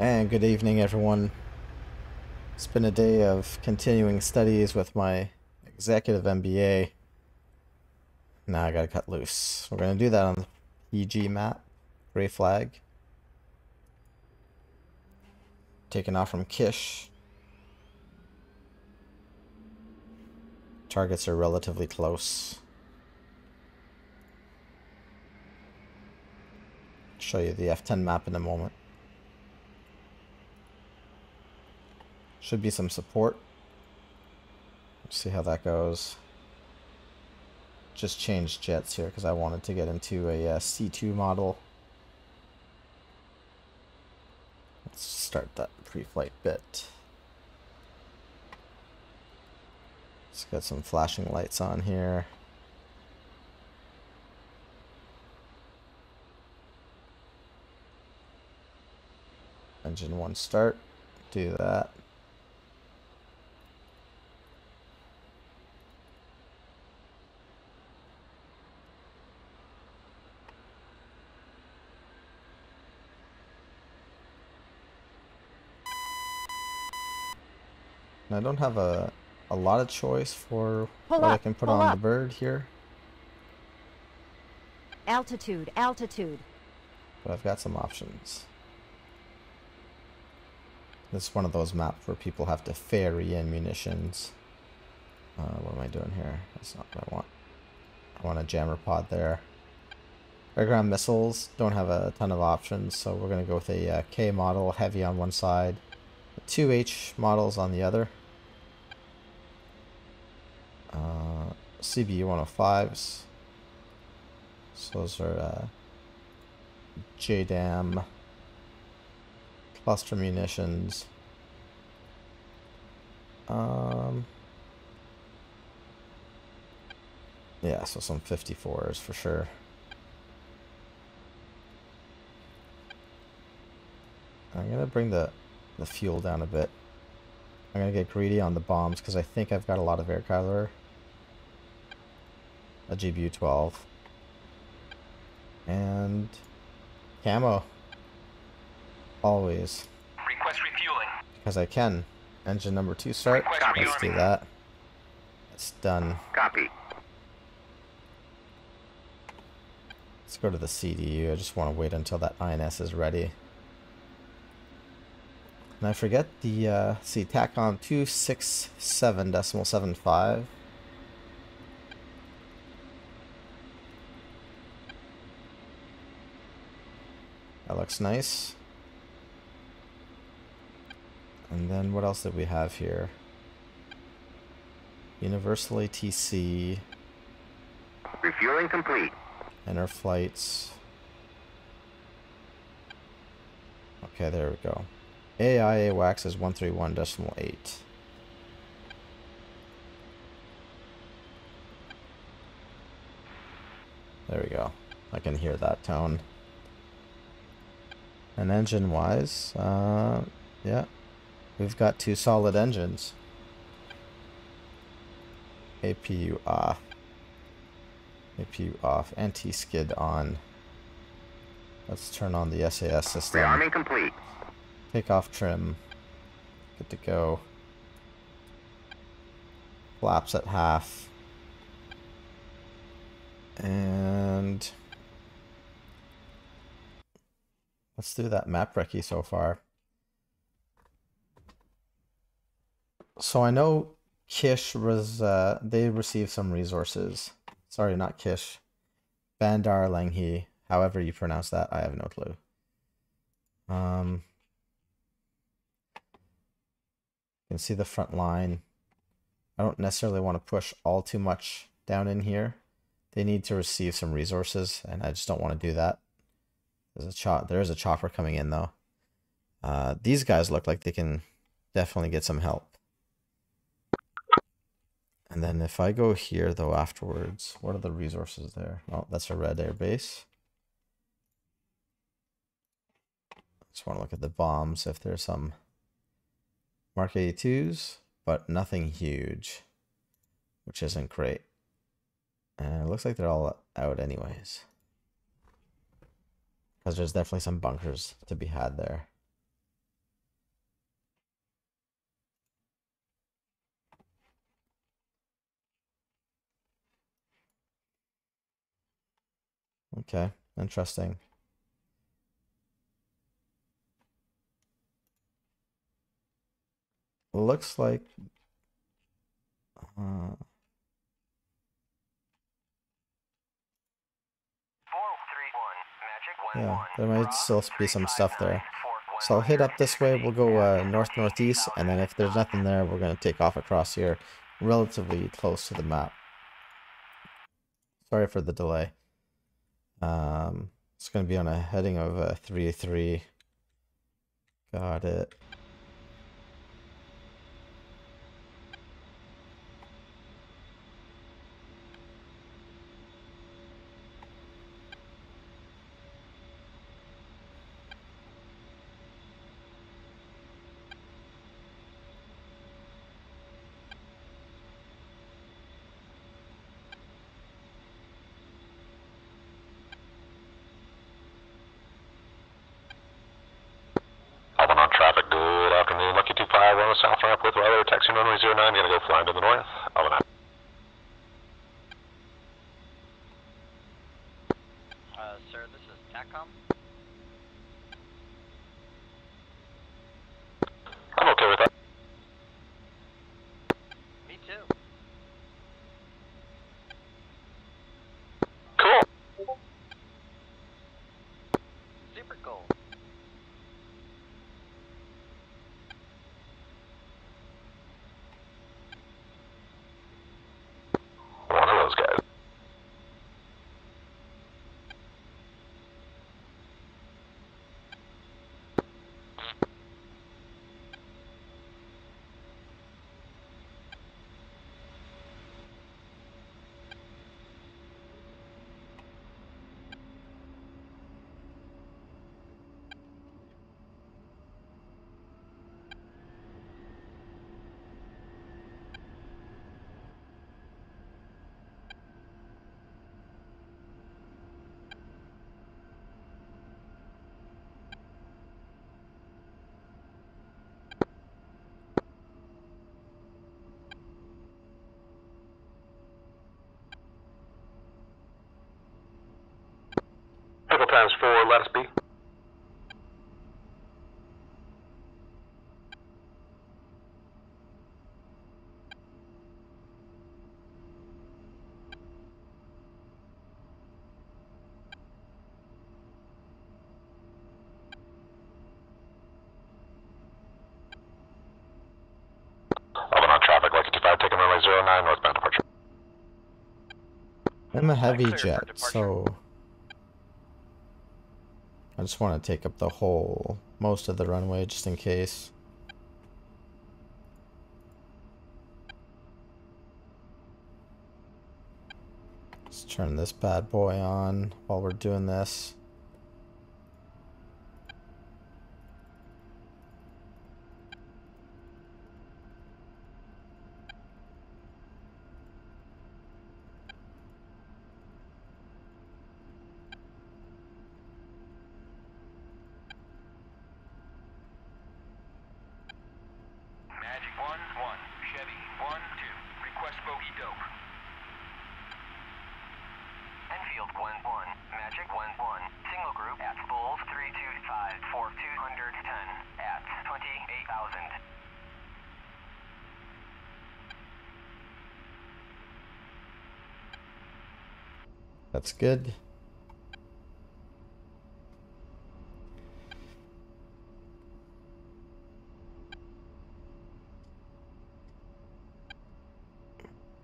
And good evening, everyone. It's been a day of continuing studies with my executive MBA. Now I gotta cut loose. We're gonna do that on the PG map, gray flag. Taking off from Kish. Targets are relatively close. Show you the F10 map in a moment. Should be some support. Let's see how that goes. Just changed jets here because I wanted to get into a uh, C2 model. Let's start that pre-flight bit. Let's get some flashing lights on here. Engine 1 start. Do that. I don't have a, a lot of choice for Pull what I can put on up. the bird here, Altitude, altitude. but I've got some options. This is one of those maps where people have to ferry in munitions. Uh, what am I doing here? That's not what I want. I want a jammer pod there. Air ground missiles don't have a ton of options, so we're going to go with a uh, K model, heavy on one side, two H models on the other. Uh, CBU 105s. So those are uh, JDAM, cluster munitions. Um, yeah, so some 54s for sure. I'm gonna bring the the fuel down a bit. I'm gonna get greedy on the bombs because I think I've got a lot of air Kyler. A GBU 12. And camo. Always. Request refueling. Because I can. Engine number two start. Request Let's do that. It's done. Copy. Let's go to the CDU. I just want to wait until that INS is ready. And I forget the, uh, see, TACOM 267 That looks nice. And then what else did we have here? Universal ATC, Refueling complete. inner flights. Okay, there we go. AWACS is 131.8. There we go. I can hear that tone. And engine wise, uh, yeah, we've got two solid engines. APU off. APU off. Anti-skid on. Let's turn on the SAS system. Rearming complete. Take off trim. Good to go. Flaps at half. And let's do that map recce so far. So I know Kish was uh they received some resources. Sorry, not Kish. Bandar Lengeh. However you pronounce that, I have no clue. Um you can see the front line. I don't necessarily want to push all too much down in here. They need to receive some resources, and I just don't want to do that. There's a. There is a chopper coming in though. Uh, these guys look like they can definitely get some help. And then if I go here though afterwards, what are the resources there? Oh, that's a red air base. Just want to look at the bombs if there's some Mark 82s, but nothing huge, which isn't great. And it looks like they're all out anyways. Because there's definitely some bunkers to be had there. Okay, interesting. Looks like... Uh... yeah, there might still be some stuff there. So I'll hit up this way. We'll go uh, north northeast, and then if there's nothing there, we're gonna take off across here, relatively close to the map. Sorry for the delay. Um, it's gonna be on a heading of a three three. Got it. Times four, let us be. Alvin on traffic, Lucky 25, taking runway 09, northbound departure. I'm a heavy jet, so I just want to take up the whole most of the runway just in case. Let's turn this bad boy on while we're doing this. Magic 1 1. Chevy 1 2. Request bogey dope. Enfield 1 1. Magic 1 1. Single group at full 325 for 210 at 28,000. That's good.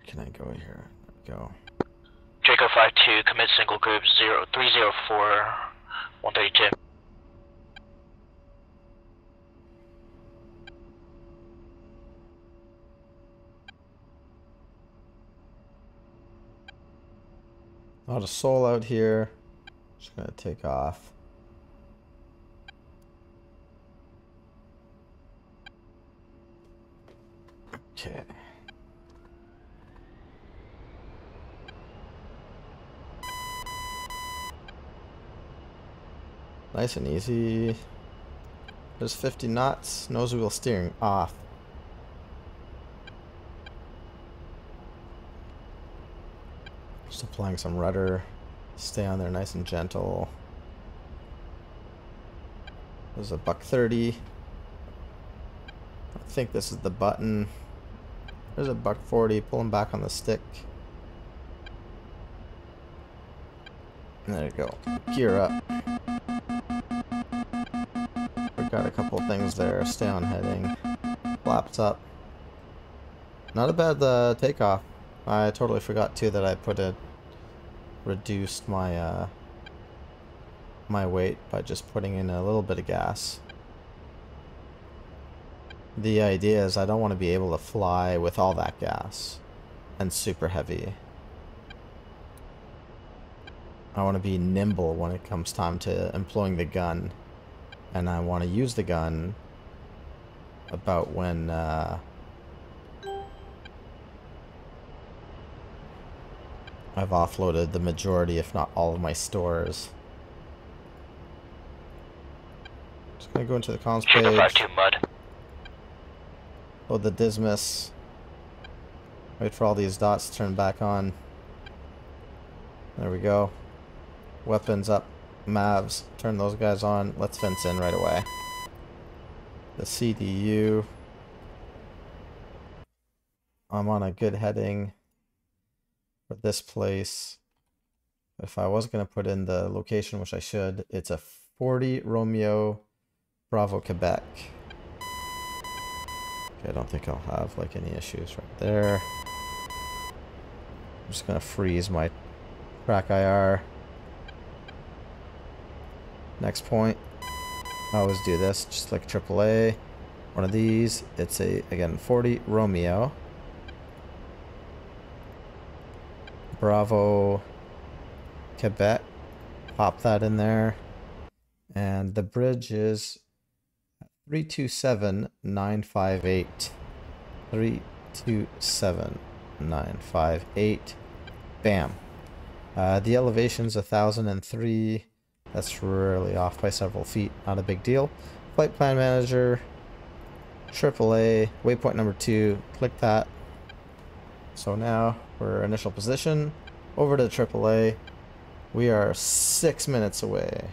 Can I go here? Go. Draco 52, commit single group 0304 132. Not a soul out here. Just gonna take off. Okay. Nice and easy. There's 50 knots. Nose wheel steering off. Just applying some rudder. Stay on there nice and gentle. There's a buck 30. I think this is the button. There's a buck 40. Pull him back on the stick. There you go. Gear up. We've got a couple things there. Stay on heading. Flaps up. Not a bad uh, takeoff. I totally forgot too that I put a reduced my uh, my weight by just putting in a little bit of gas. The idea is I don't want to be able to fly with all that gas and super heavy. I want to be nimble when it comes time to employing the gun. And I want to use the gun about when uh, I've offloaded the majority, if not all of my stores. Just gonna go into the comms Jacob page, 52 mud. load the DSMS, wait for all these dots to turn back on. There we go. Weapons up, Mavs, turn those guys on. Let's fence in right away. The CDU. I'm on a good heading for this place. If I was going to put in the location, which I should, it's a 40 Romeo Bravo Quebec. Okay, I don't think I'll have like any issues right there. I'm just going to freeze my track IR. Next point. I always do this, just like AAA. One of these. It's a, again, 40 Romeo. Bravo Quebec. Pop that in there. And the bridge is 327958. 327958. Bam. Uh, the elevation's 1003. That's really off by several feet. Not a big deal. Flight plan manager. AAA. Waypoint number two. Click that. So now we're initial position. Over to AAA. We are six minutes away.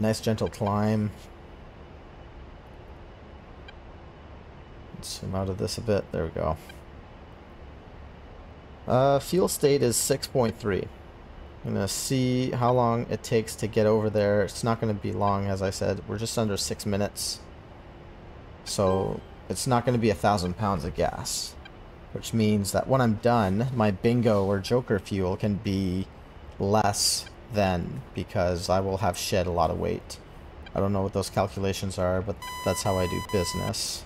Nice gentle climb. Let's zoom out of this a bit. There we go. Uh, fuel state is 6.3. I'm gonna see how long it takes to get over there. It's not gonna be long, as I said. We're just under six minutes. So it's not gonna be a thousand pounds of gas. Which means that when I'm done, my bingo or joker fuel can be less than because I will have shed a lot of weight. I don't know what those calculations are, but that's how I do business.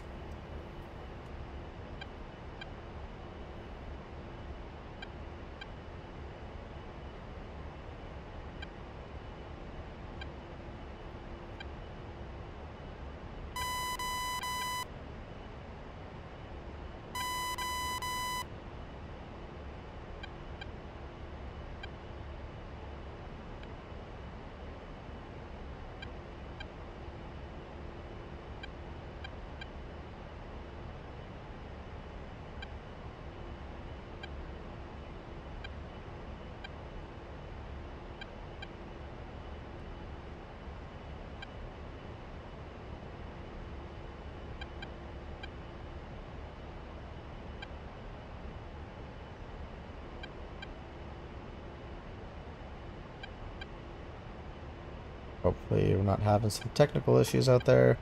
Hopefully we're not having some technical issues out there.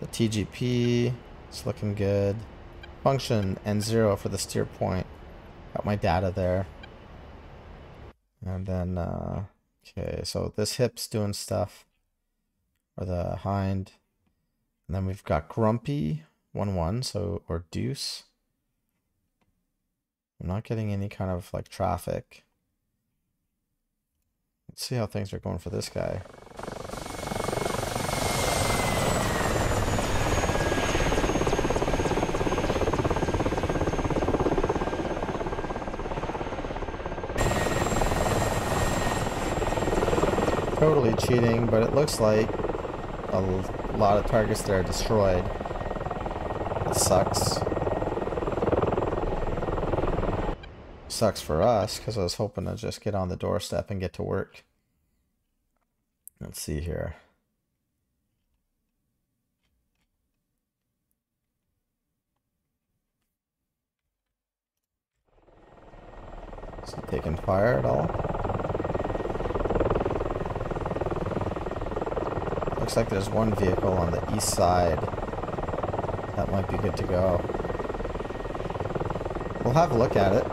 The TGP is looking good. Function N0 for the steer point. Got my data there. And then, uh, okay, so this hip's doing stuff. Or the hind. And then we've got Grumpy 1 1, so, or Deuce. I'm not getting any kind of like traffic. Let's see how things are going for this guy. But it looks like a lot of targets there are destroyed. It sucks. Sucks for us because I was hoping to just get on the doorstep and get to work. Let's see here. Is he taking fire at all? Looks like there's one vehicle on the east side. That might be good to go. We'll have a look at it.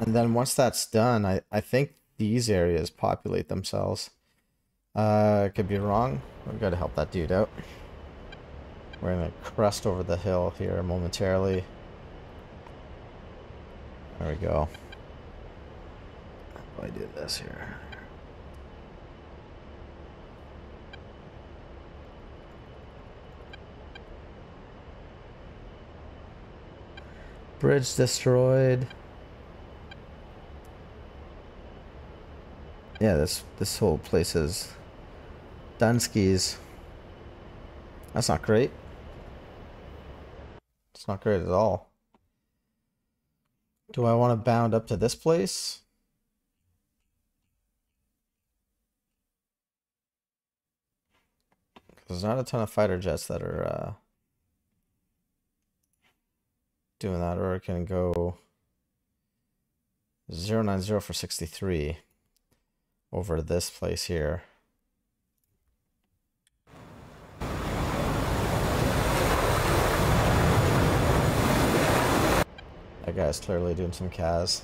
And then once that's done, I, I think these areas populate themselves. Uh, could be wrong. We've got to help that dude out. We're going to crest over the hill here momentarily. There we go. How do I do this here? Bridge destroyed. Yeah, this this whole place is Dunskies. That's not great. It's not great at all. Do I want to bound up to this place? There's not a ton of fighter jets that are uh, doing that, or I can go 090 for 63 over to this place here. That guy's clearly doing some CAS.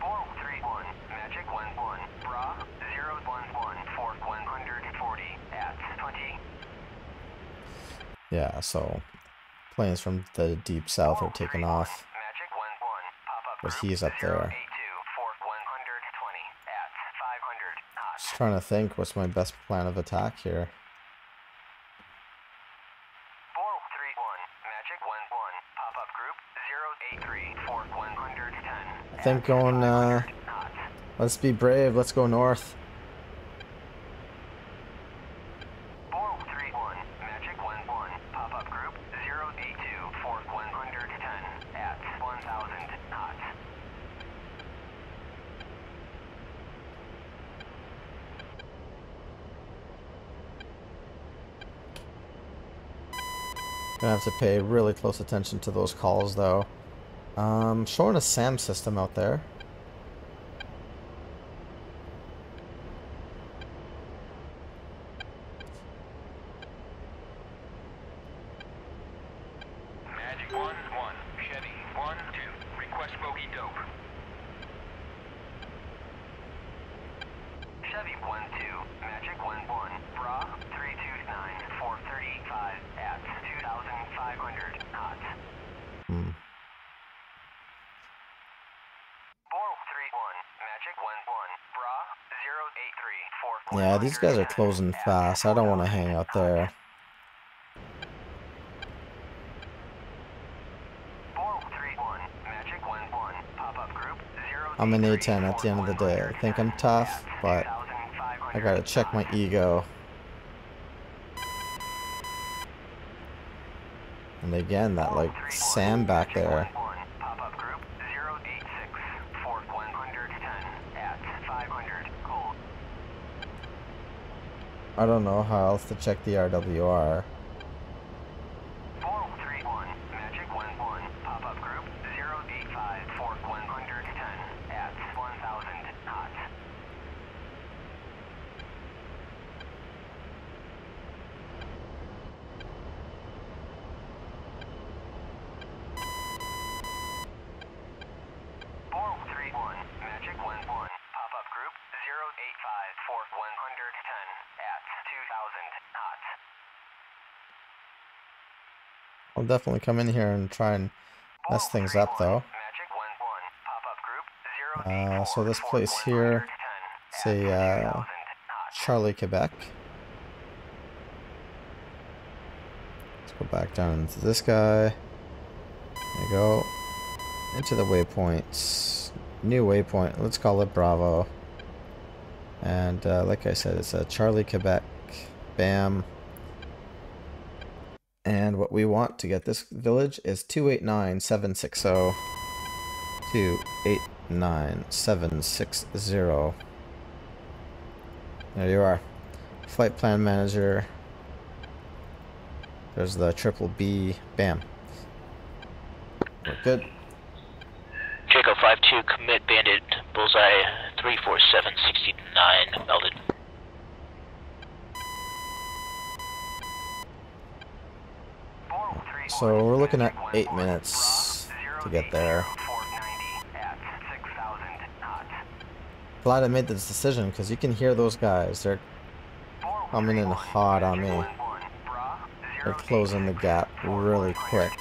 431, Magic 11, Bra 011 for 140 at 20. Yeah, so planes from the deep south are taking off. Magic 11, pop-up But he's up there. 082 for 120 at 500 knots. Just trying to think what's my best plan of attack here. 431, Magic 11, pop-up group 083 for 110 I think going, uh, let's be brave, let's go north. 431, Magic 11, pop-up group 082 for 110 at 1000 knots. Gonna have to pay really close attention to those calls though. Um, showing a SAM system out there. Magic 1 1, Chevy 1 2, request bogey dope. Chevy 1 2, Magic 1 1, Bra 329 for 35 at 2,500 knots. Hmm. 431, Magic 1 1, Bra 083 for Yeah, these guys are closing fast. I don't want to hang out there. 431, Magic 1 1, pop-up group 0 I'm an A10 at the end of the day. I think I'm tough, but I gotta check my ego. And again, that like Sam back there. I don't know how else to check the RWR. 431 Magic 11 pop-up group 085 for 110 at 1000 knots. Four three one Magic one one pop-up group zero eight five for one hundred ten at two thousand knots. I'll definitely come in here and try and mess things up though. Uh, so this place here, say, uh, Charlie, Quebec. Let's go back down into this guy. There you go. Into the waypoints. New waypoint. Let's call it Bravo. And uh, like I said, it's a Charlie, Quebec. Bam. We want to get this village is 289760. two eight nine seven six oh, zero. Oh. There you are. Flight plan manager. There's the triple B. Bam. We're good. Draco 5-2, commit bandit, bullseye 34769, melded. So we're looking at eight minutes to get there. Glad I made this decision because you can hear those guys. They're coming in hot on me. They're closing the gap really quick.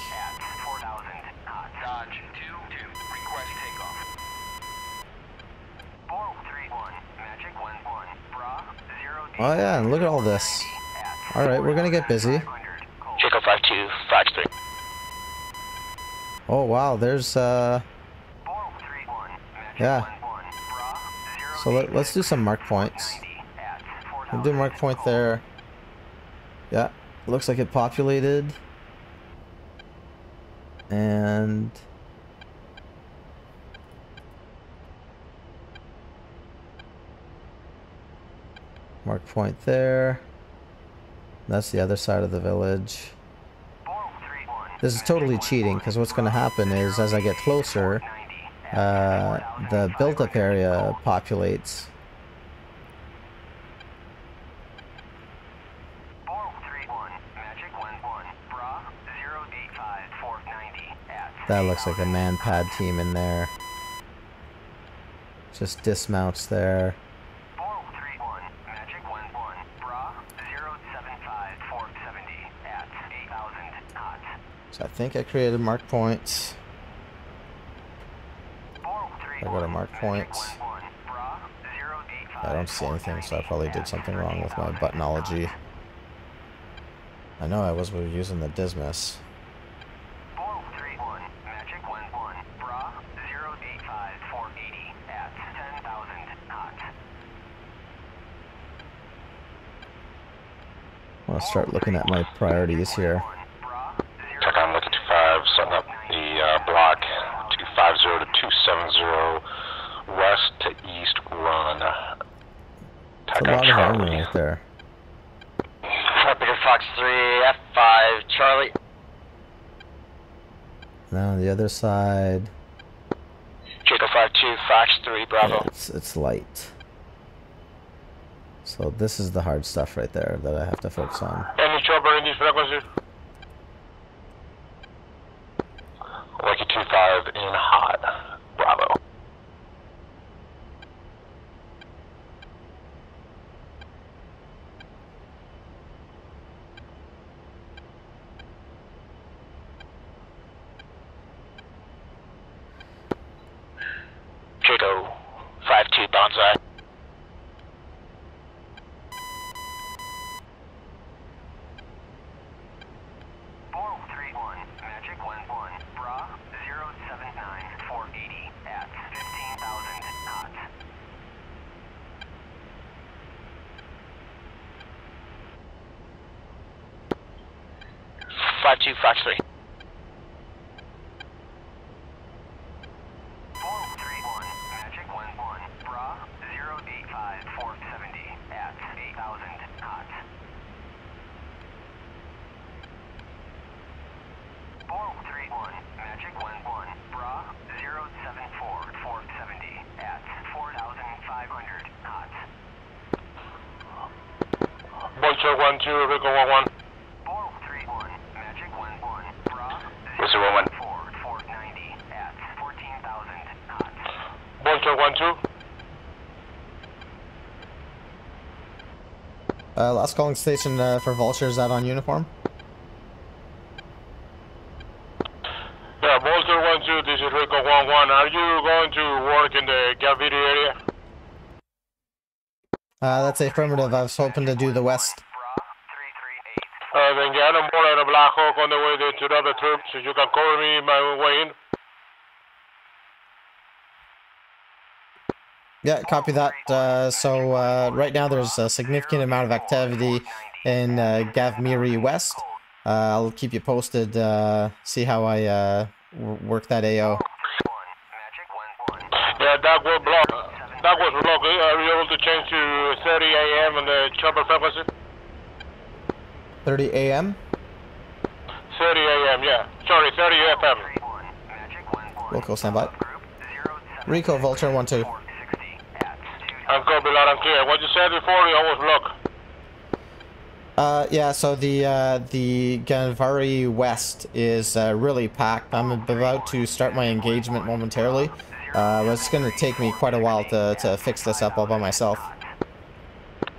Oh yeah, and look at all this. Alright, we're gonna get busy. Draco 5-2, Fox 3. Oh wow, there's uh Yeah. So let, let's do some mark points. We'll do mark point there. Yeah, looks like it populated. And mark point there. That's the other side of the village. This is totally cheating because what's going to happen is as I get closer, uh, the built-up area populates. That looks like a man-pad team in there. Just dismounts there. Think I created mark points. I go to mark points. I don't see anything, so I probably did something wrong with my buttonology. I know I was using the DSMS. I want to start looking at my priorities here. Check on Lucky 25, setting up the uh, block 250 to 270 west to east run. It's a Tack lot on of armor Charlie. right there. Jupiter Fox 3, F5, Charlie. Now on the other side, Draco 5-2, Fox 3, Bravo. yeah, it's it's light. So this is the hard stuff right there that I have to focus on. Any chopper in this frequency? Lucky 25 in hot. Bravo. Draco 5-2, Bonsai. Five two Fox three. Bolcher 1 2, Rico 1 1. Whistle 1 1. Bolcher 1 2. Uh, last calling station uh, for vultures out on uniform. Yeah, Bolter 1 2, this is Rico 1 1. Are you going to work in the Gaviti area? Uh, that's affirmative. I was hoping to do the west. Uh, then get on board at a Black Hawk on the way to, to the other troops so you can cover me my way in. Yeah, copy that. Uh, so uh, right now there's a significant amount of activity in uh, Gavmiri West. Uh, I'll keep you posted. Uh, see how I uh, work that AO. Yeah, that was blocked. That was blocked. Are you able to change to 30 a.m. on the chopper frequency? 30 a.m. 30 a.m. Yeah. Sorry, 30 FM. Wilco, stand by. Rico, Vulture 1 2. I'm copy loud and clear. What you said before, I was blocked. Uh, yeah, so the uh, the Ganvari West is uh, really packed. I'm about to start my engagement momentarily. Uh, but it's going to take me quite a while to, to fix this up all by myself.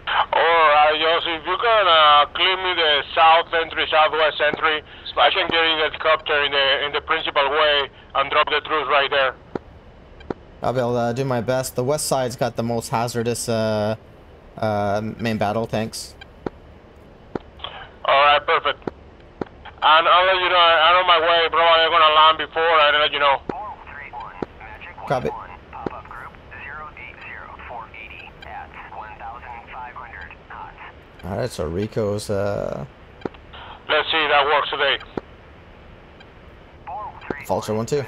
Alright, Joseph, if you can uh, clear me the south entry, southwest entry, I can get in the helicopter in the in the principal way and drop the troops right there. I'll be able to do my best. The west side's got the most hazardous uh, uh, main battle tanks. Alright, perfect. And I'll let you know, I'm on my way, bro. I'm gonna land before I let you know. Copy. Pop-up group 080480 at 1,500 knots. Alright, so Rico's uh, Let's see if that works today. Vulture 1 2.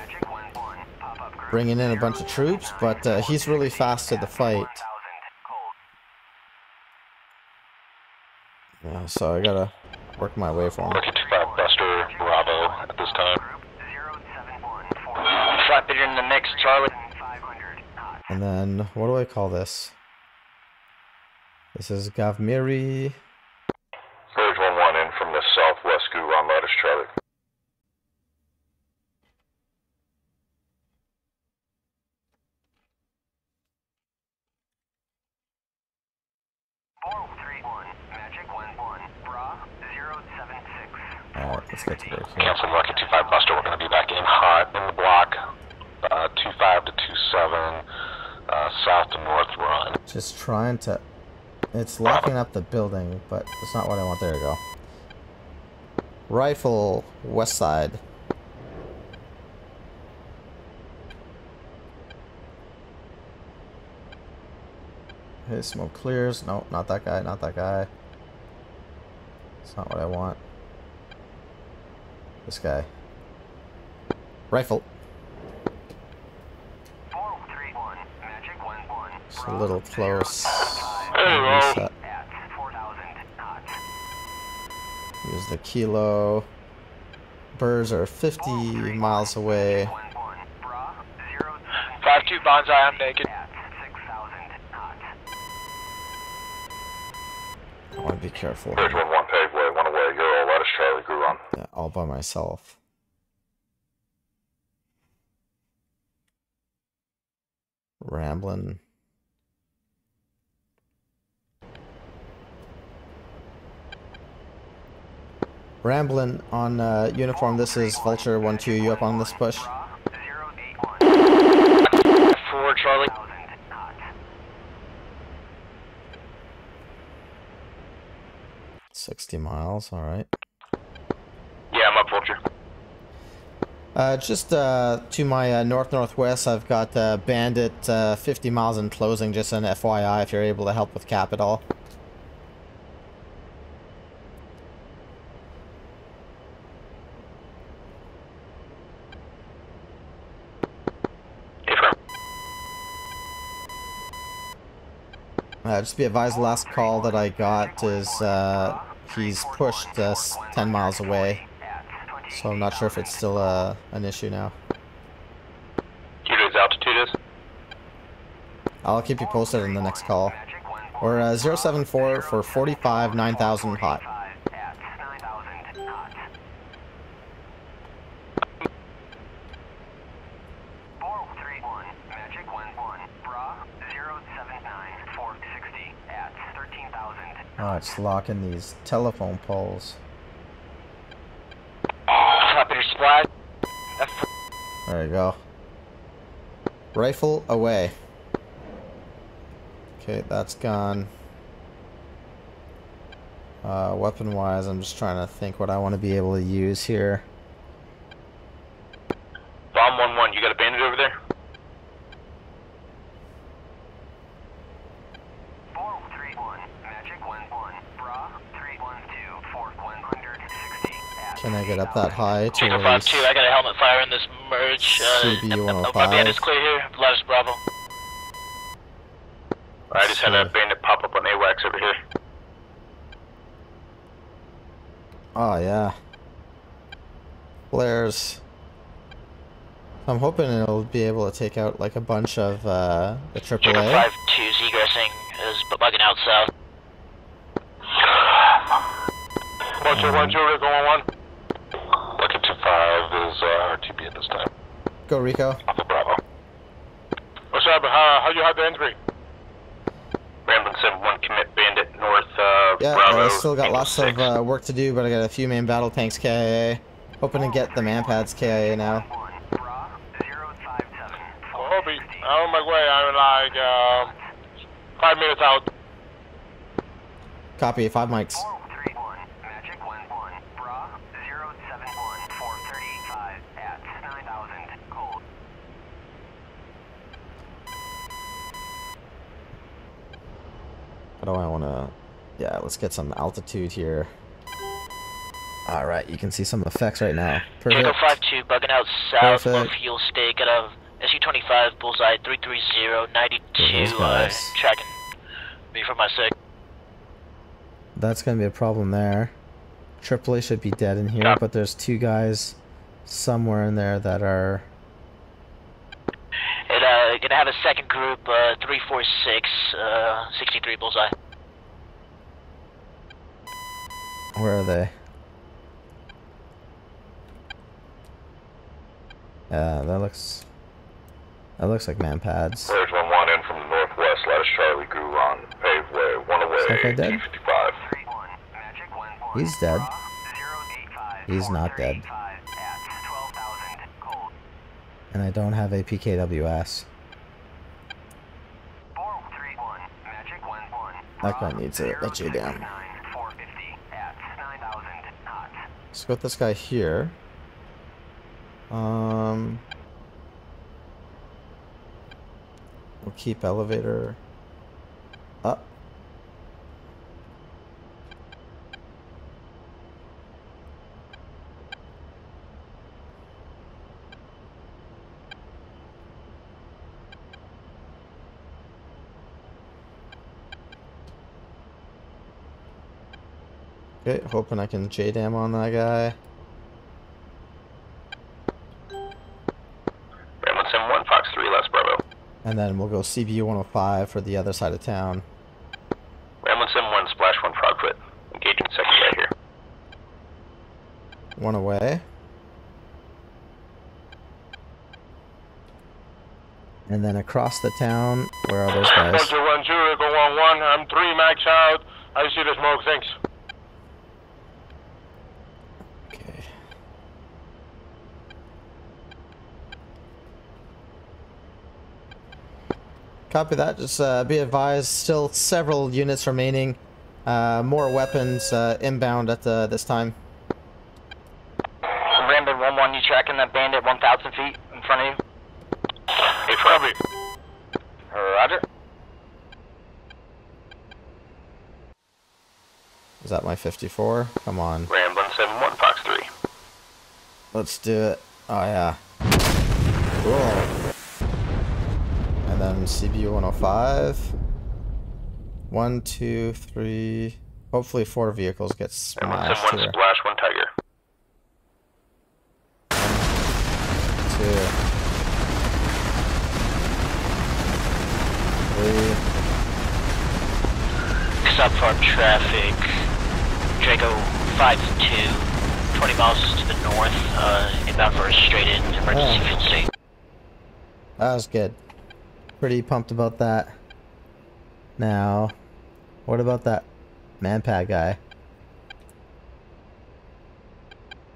Bringing in a bunch of troops, but uh, he's really fast to the fight. Yeah, so I gotta work my way for him. Lucky 25 Buster Bravo at this time. Flat bidder in the mix, Charlie. And then, what do I call this? This is Gavmiri. Surge 1-1 in from the southwest Guron Lattice, Charlie. Alright, let's get to work here. Cancel Lucky 25 Buster. We're going to be back in hot in the block. Uh, 25 to 27, uh, south to north run. Just trying to... It's locking up the building, but it's not what I want. There you go. Rifle, west side. Hey, smoke clears. No, not that guy, not that guy. It's not what I want. This guy. Rifle. It's a little close. Hello. Reset. Use the kilo. Birds are 50 miles away. 5-2 Bonsai, I'm naked. I want to be careful. Surge 1-1 paveway, one away, Euro Lattice, Charlie, Guron. Yeah, all by myself. Rambling. Ramblin' on uh, uniform. This is Vulture 1 2. You up on this push? 4, Charlie. Sixty miles. All right. Yeah, I'm up, Vulture. Uh, just uh, to my uh, north northwest, I've got uh, Bandit uh, 50 miles in closing. Just an FYI, if you're able to help with cap at all. Uh, just be advised, the last call that I got is uh, he's pushed us 10 miles away. So I'm not sure if it's still uh, an issue now. Today's altitude is? I'll keep you posted on the next call. Or uh, 074 for 45 9000 hot. It's locking these telephone poles. There you go. Rifle away. Okay, that's gone. Uh, weapon wise, I'm just trying to think what I want to be able to use here. Bomb 1-1, you got a bandit over there? Can I get up that high to Chico release? 5-2, I got a helmet fire in this merge. Uh, CB yep, yep, my band is clear here. Lattice Bravo. I just had a So- bandit pop up on AWACS over here. Oh yeah. Flares. I'm hoping it'll be able to take out like a bunch of uh, the Jacob AAA. 5 2 is egressing, is bu- bugging out south. One two one two, Rico one one. Lucky two five is uh, RTB at this time. Go Rico. Alpha Bravo. What's up? How how you have the entry? Ramblin seven one commit bandit north uh, Yeah, Bravo. I still got lots six. of uh, work to do, but I got a few main battle tanks KIA. Hoping to get the manpads KIA now. Bra, 057. Kobe, I'm on my way. I'm like um, five minutes out. Copy, five mics. 431, Magic 11, Bra, 071, 435 at 9000, cold. How do I want to... Yeah, let's get some altitude here. Alright, you can see some effects right now. Perfect. Jacob 5 2 bugging out south, low Perfect. fuel stake at a SU 25, bullseye 330, 92, Those uh, tracking me from my six. That's going to be a problem there. AAA should be dead in here, but there's two guys somewhere in there that are... It, uh, gonna have a second group, uh, 346, uh, 63 bullseye. Where are they? Yeah, that looks... That looks like manpads. There's one one in from the northwest. Lattice Charlie grew on paveway. One away. Is that dead? T55. 31, Magic 11, He's dead. He's not dead. 435 at 12,000, cold. And I don't have a PKWS. 431, Magic 11, That guy Bra, needs a- a JDAM. 069, 450 at 9000, hot. Let's with this guy here. Um, we'll keep elevator Okay, hoping I can JDAM on that guy. Seven one Fox three. Last Bravo. And then we'll go CBU 105 for the other side of town. Seven one Splash one Frogfoot. Engaging second right here. One away. And then across the town, where are those guys? One two one two. Rico one one. I'm three max out. I see the smoke. Thanks. Copy that. Just uh, be advised, still several units remaining. Uh, more weapons uh, inbound at the, this time. Ramblin 1 1, you tracking that bandit 1,000 feet in front of you? Hey, Froggy. Roger. Is that my 54? Come on. Ramblin seven one Fox three. Let's do it. Oh yeah. Cool. And then CBU 105. One, two, three. Hopefully four vehicles get smashed one here. Splash one Tiger. Two. Three. Subfarm traffic, Draco 5-2, 20 miles to the north, uh, inbound for a straight-in emergency Oh. fuel state. That was good. Pretty pumped about that. Now, what about that manpad guy?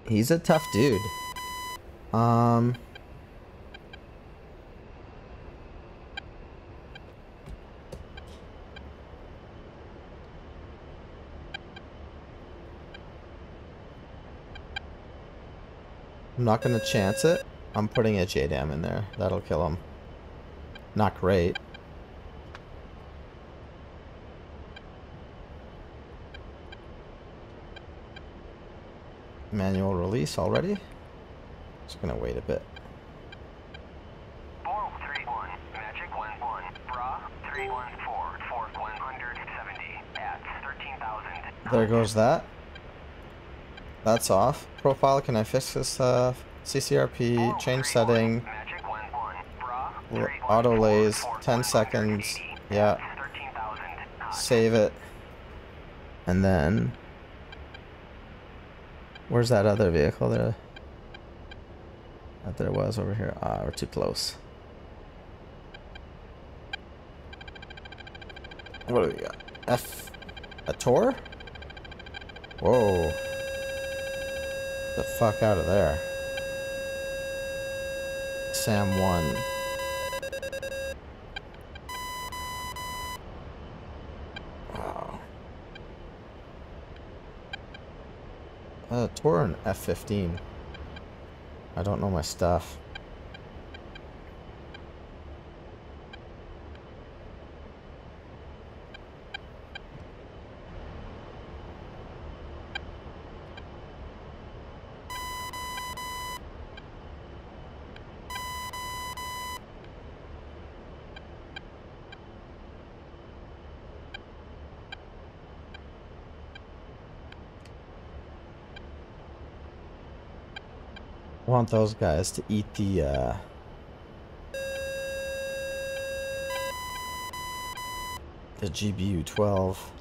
He's a tough dude. Um. I'm not gonna chance it. I'm putting a JDAM in there. That'll kill him. Not great. Manual release already? Just gonna wait a bit. There goes that. That's off. Profile, can I fix this stuff? CCRP, change setting auto lays, 10 seconds. 30, Yeah, 13,000. save it. And then, where's that other vehicle there? That there was over here. Ah, we're too close. What do we got? F, a Tor? Whoa. The fuck out of there. Sam 1. Uh, Tor and F-15. I don't know my stuff. Want those guys to eat the, uh... The GBU 12.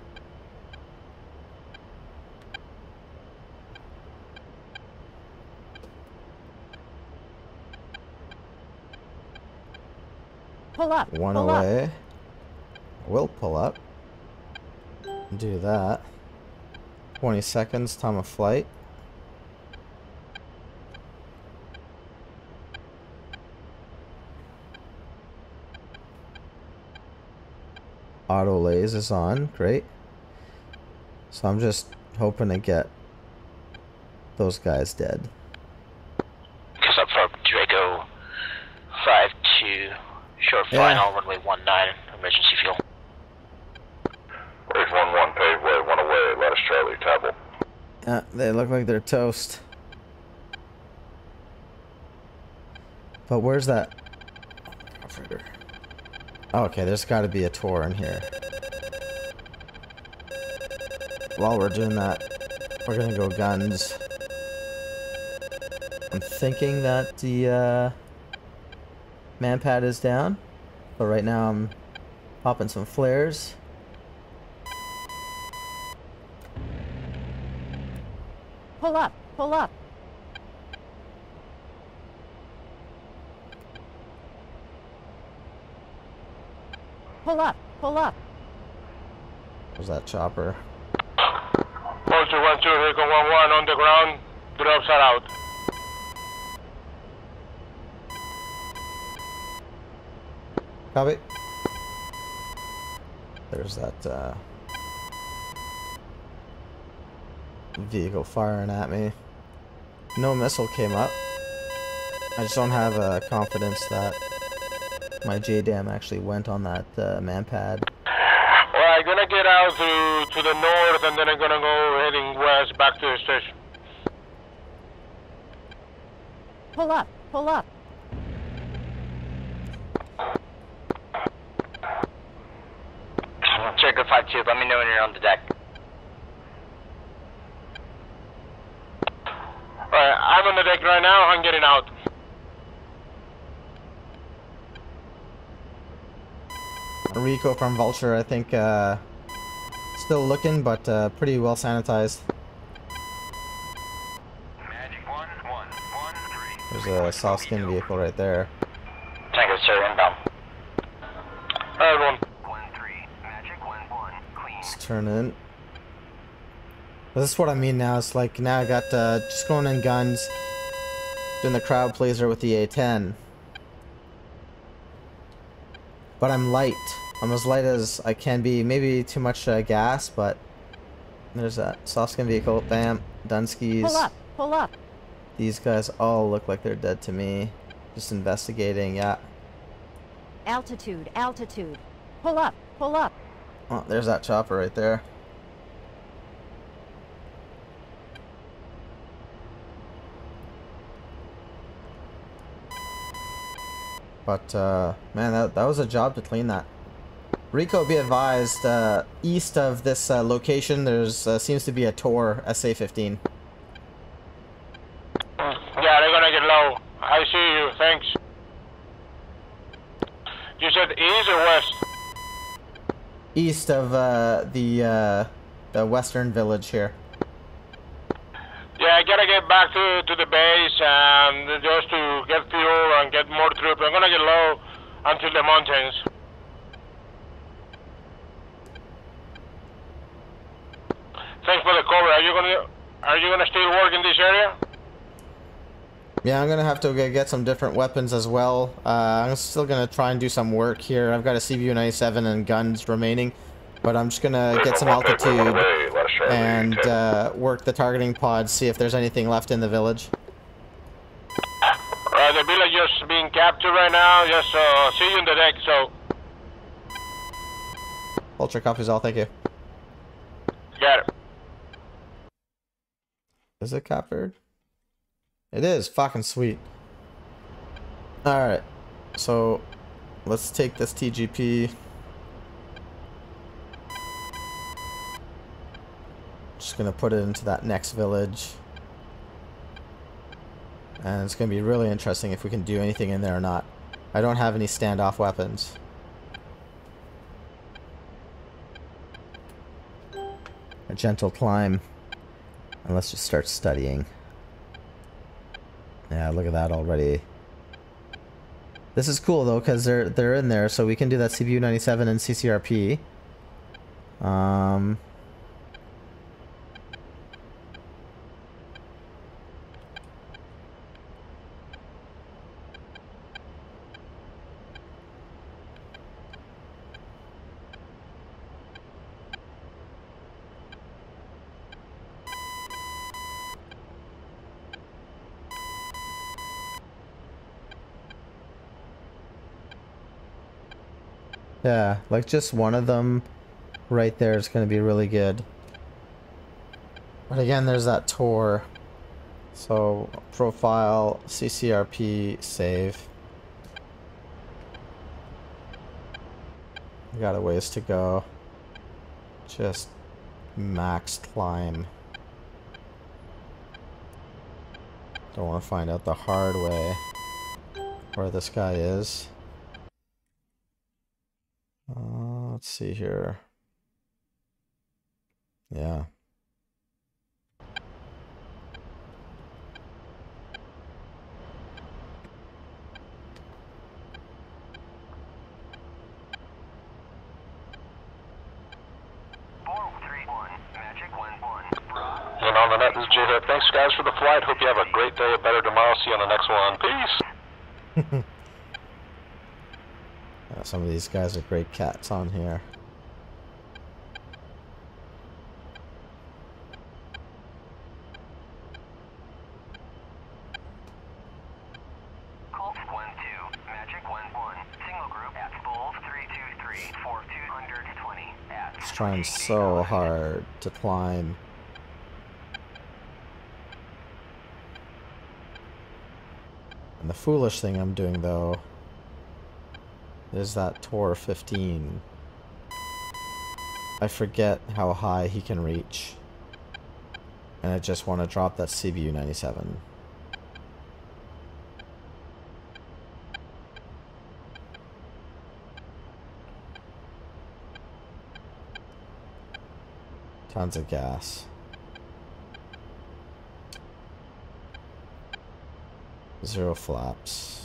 Pull up. One pull up. away. Will pull up. Do that. 20 seconds, time of flight. Auto lays is on, great. So I'm just hoping to get those guys dead. Cause up for Draco 5-2, short Yeah. final, runway 19, emergency fuel. There's 1 1 paveway, 1 away, let us Charlie, Tabel. Yeah, uh, they look like they're toast. But where's that? Okay, there's got to be a Tor in here. While we're doing that, we're gonna go guns. I'm thinking that the uh, manpad is down, but right now I'm popping some flares. Pull up. Pull up. Pull up. Pull up. Where's that chopper? Posture 1 2, Rico 1 1 on the ground, drops are out. Copy. There's that uh, vehicle firing at me. No missile came up. I just don't have uh, confidence that my JDAM actually went on that uh, manpad. Alright, gonna get out to, to the north and then I'm gonna go heading west back to the station. Pull up. Pull up. Draco 5-2, let me know when you're on the deck. Alright, I'm on the deck right now, I'm getting out. Rico from Vulture, I think, uh, still looking, but uh, pretty well sanitized. Magic 1, 1, 1, 3. There's a soft skin vehicle right there. Tango, sir, inbound. Alright, everyone. 1, 3. Magic 1, 1. Clean. Let's turn in. This is what I mean now. It's like now I got uh, just going in guns, doing the crowd pleaser with the A10. But I'm light. I'm as light as I can be. Maybe too much uh, gas, but there's that soft skin vehicle. Bam, Dunskies. Pull up. Pull up. These guys all look like they're dead to me. Just investigating. Yeah. Altitude. Altitude. Pull up. Pull up. Oh, there's that chopper right there. But uh, man, that that was a job to clean that. Rico, be advised, uh, east of this uh, location, there's uh, seems to be a Tor SA-15. Mm, Yeah, they're gonna get low. I see you, thanks. You said east or west? East of uh, the uh, the western village here. Yeah, I gotta get back to, to the base and just to get fuel and get more troops. I'm gonna get low until the mountains. Thanks for the cover. Are you gonna are you gonna still work in this area? Yeah, I'm gonna have to get some different weapons as well. Uh, I'm still gonna try and do some work here. I've got a CBU-97 and guns remaining, but I'm just gonna get some altitude and uh, work the targeting pods, see if there's anything left in the village. Uh, the village just being captured right now. Just uh, see you in the deck. So Ultra copies all, thank you. got it. Is it captured? It is. Fucking sweet. Alright. So, let's take this TGP. Just gonna put it into that next village. And it's gonna be really interesting if we can do anything in there or not. I don't have any standoff weapons. A gentle climb. And let's just start studying. Yeah, look at that already. This is cool though, because they're they're in there, so we can do that CBU 97 and CCRP. Um. Yeah, like just one of them right there is going to be really good. But again, there's that Tor. So, profile, CCRP, save. We got a ways to go. Just max climb. Don't want to find out the hard way where this guy is. Uh, let's see here. Yeah. Four three one. Magic one one. And on the net, this is J-Hip. Thanks, guys, for the flight. Hope you have a great day, a better tomorrow. See you on the next one. Peace. Some of these guys are great cats on here. Colt one two. Magic one one. Single group at Bulls three two three four two hundred twenty. At It's trying so hard to climb. And the foolish thing I'm doing though is that Tor 15. I forget how high he can reach. And I just want to drop that CBU 97. Tons of gas. Zero flaps.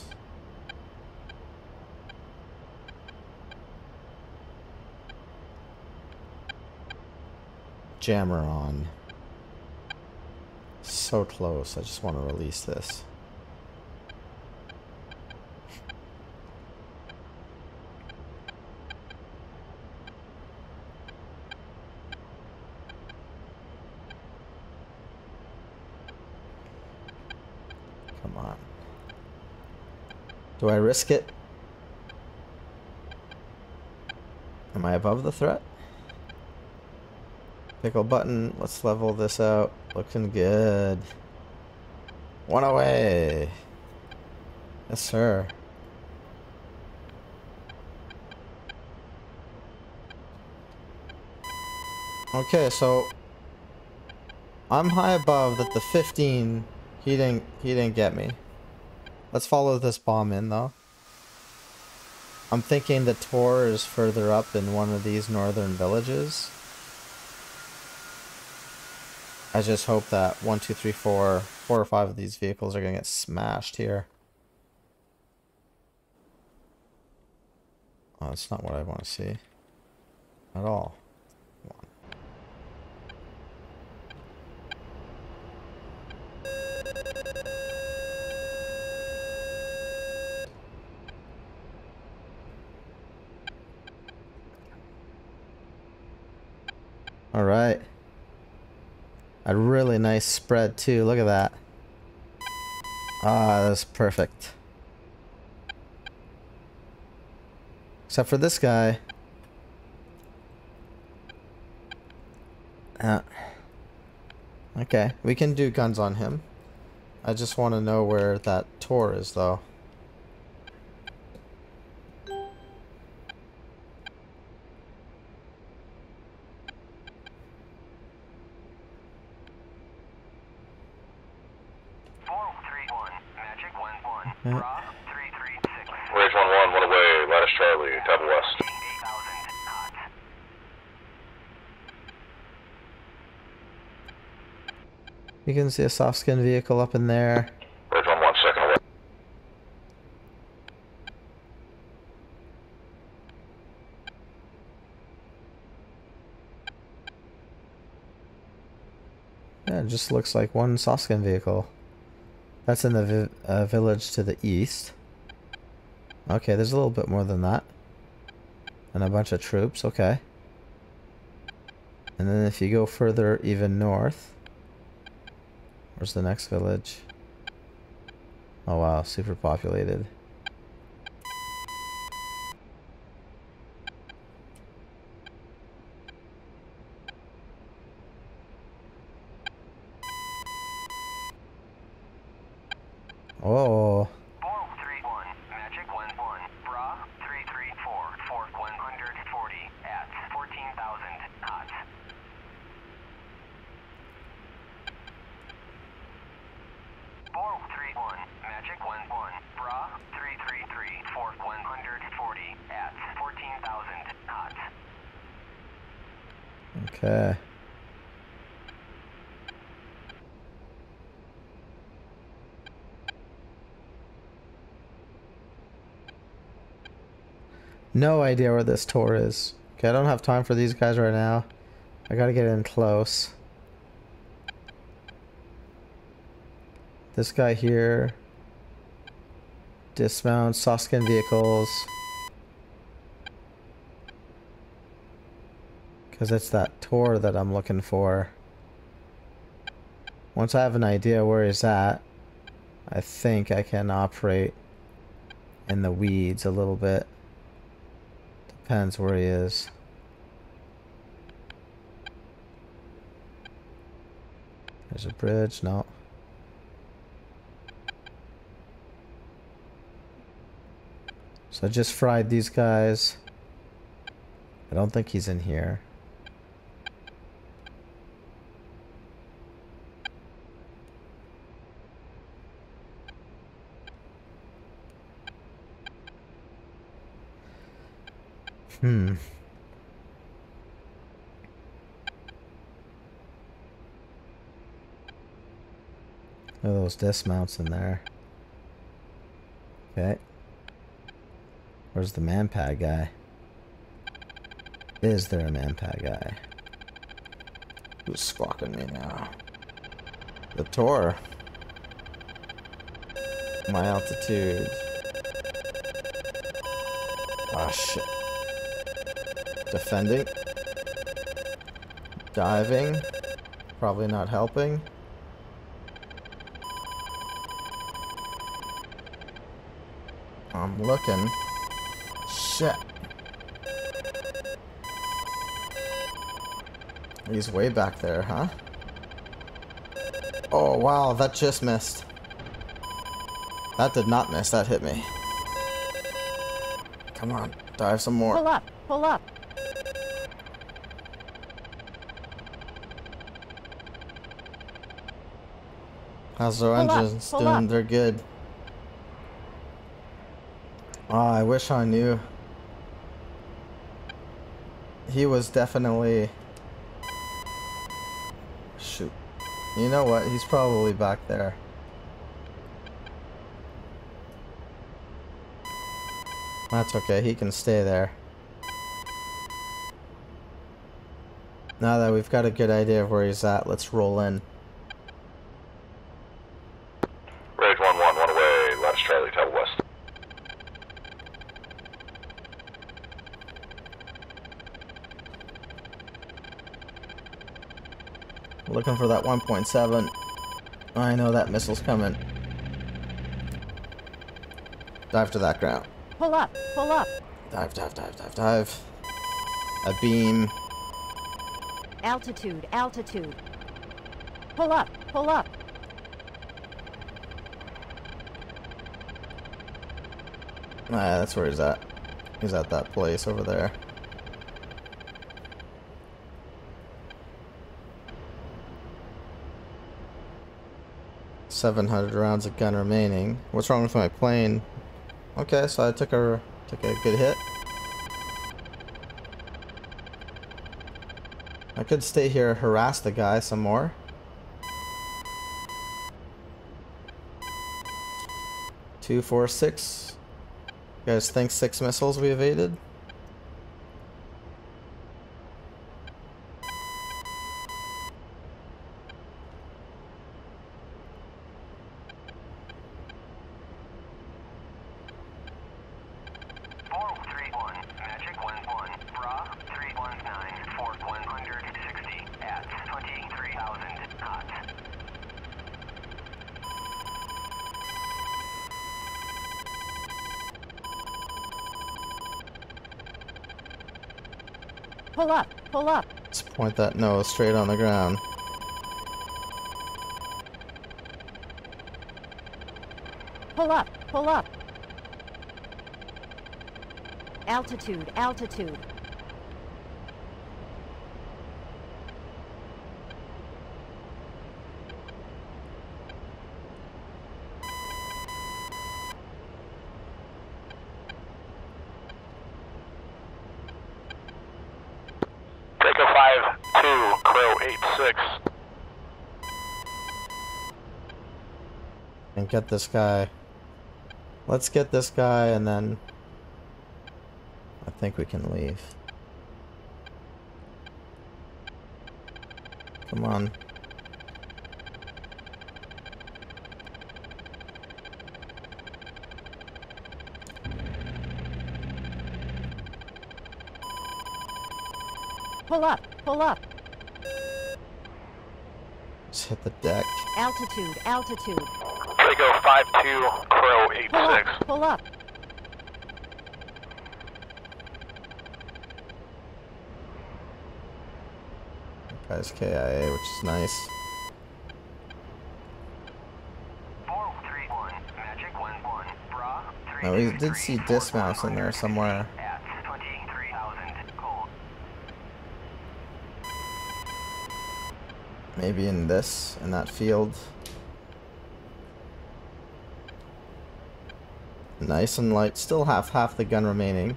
Jammer on. So close. I just want to release this. Come on. Do I risk it? Am I above the threat? Pickle button. Let's level this out. Looking good. One away. Yes, sir. Okay, so I'm high above that the 15 he didn't he didn't get me. Let's follow this bomb in though. I'm thinking the Tor is further up in one of these northern villages. I just hope that one, two, three, four, four or five of these vehicles are gonna get smashed here. Oh, that's not what I want to see. At all. All right. Nice spread too. Look at that. Ah, that's perfect. Except for this guy. Uh, okay, we can do guns on him. I just want to know where that Tor is, though. Four three one. Magic one one. Yeah. Bra three three six. Rage 1 1, one away, lattice Charlie, double west. Eight thousand hot. You can see a soft skin vehicle up in there. Rage 1 1, second away. Yeah, it just looks like one soft skin vehicle. That's in the vi uh, village to the east. Okay, there's a little bit more than that. And a bunch of troops, okay. And then if you go further even north, where's the next village? Oh wow, super populated. Oh, Four three one. Magic one one. Bra three three four. Four one hundred forty. At fourteen thousand hot. Four three one. Magic one one. Bra three three three. Four one hundred forty. At fourteen thousand hot. Okay. No idea where this Tor is. Okay, I don't have time for these guys right now. I gotta get in close. This guy here. Dismount, Soskin vehicles. Because it's that Tor that I'm looking for. Once I have an idea where he's at, I think I can operate in the weeds a little bit. Depends where he is. There's a bridge, no. So I just fried these guys. I don't think he's in here. Hmm. Look at those dismounts in there. Okay. Where's the manpad guy? Is there a manpad guy? Who's squawking me now? The Tor. My altitude. Ah, shit. Defending. Diving. Probably not helping. I'm looking. Shit. He's way back there, huh? Oh, wow, that just missed. That did not miss, that hit me. Come on, dive some more. Pull up, pull up. How's their up, engines pull doing? up. They're good. Oh, I wish I knew. He was definitely. Shoot. You know what? He's probably back there. That's okay. He can stay there. Now that we've got a good idea of where he's at, let's roll in. Rage 1 1, one away, last Charlie, Tower West. Looking for that 1.7. I know that missile's coming. Dive to that ground. Pull up, pull up. Dive, dive, dive, dive, dive. A beam. Altitude, altitude. Pull up, pull up. Ah, that's where he's at. He's at that place over there. Seven hundred rounds of gun remaining. What's wrong with my plane? Okay, so I took a took a good hit. I could stay here, harass the guy some more. Two, four, six. You guys think six missiles we evaded? Four three one, Magic one one, Bra three one nine, Fort one hundred sixty at twenty three thousand knots. Pull up, pull up. Let's that nose straight on the ground. Pull up, pull up. Altitude, altitude. Get this guy. Let's get this guy and then I think we can leave. Come on. Pull up, pull up. Just hit the deck. Altitude, altitude. Draco 5 2, Crow 8 Pull 6. up, pull up. Guy's KIA, which is nice. Four three one, Magic one one, Bra three Now we did see Fort dismounts in there somewhere. At twenty three thousand cold. Maybe in this, in that field. Nice and light. Still have half the gun remaining.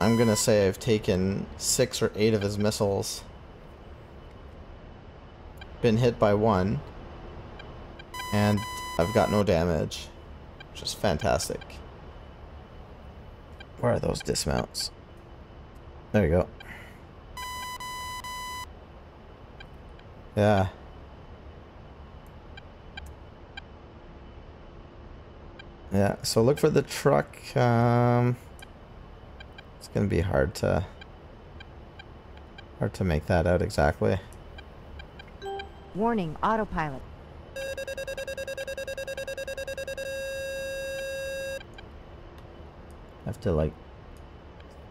I'm gonna say I've taken six or eight of his missiles. Been hit by one. And I've got no damage. Which is fantastic. Where are those dismounts? There you go. Yeah. Yeah, so look for the truck. Um, it's gonna be hard to hard to make that out exactly. Warning, autopilot. Have to like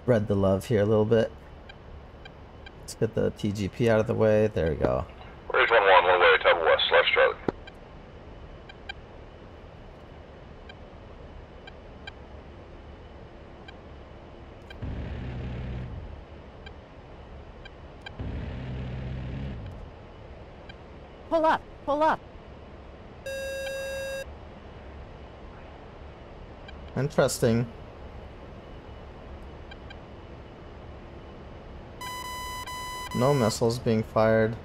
spread the love here a little bit. Let's get the TGP out of the way. There we go. Rage 1 1, one away, Tower West, last Charlie. Pull up, pull up. Interesting. No missiles being fired.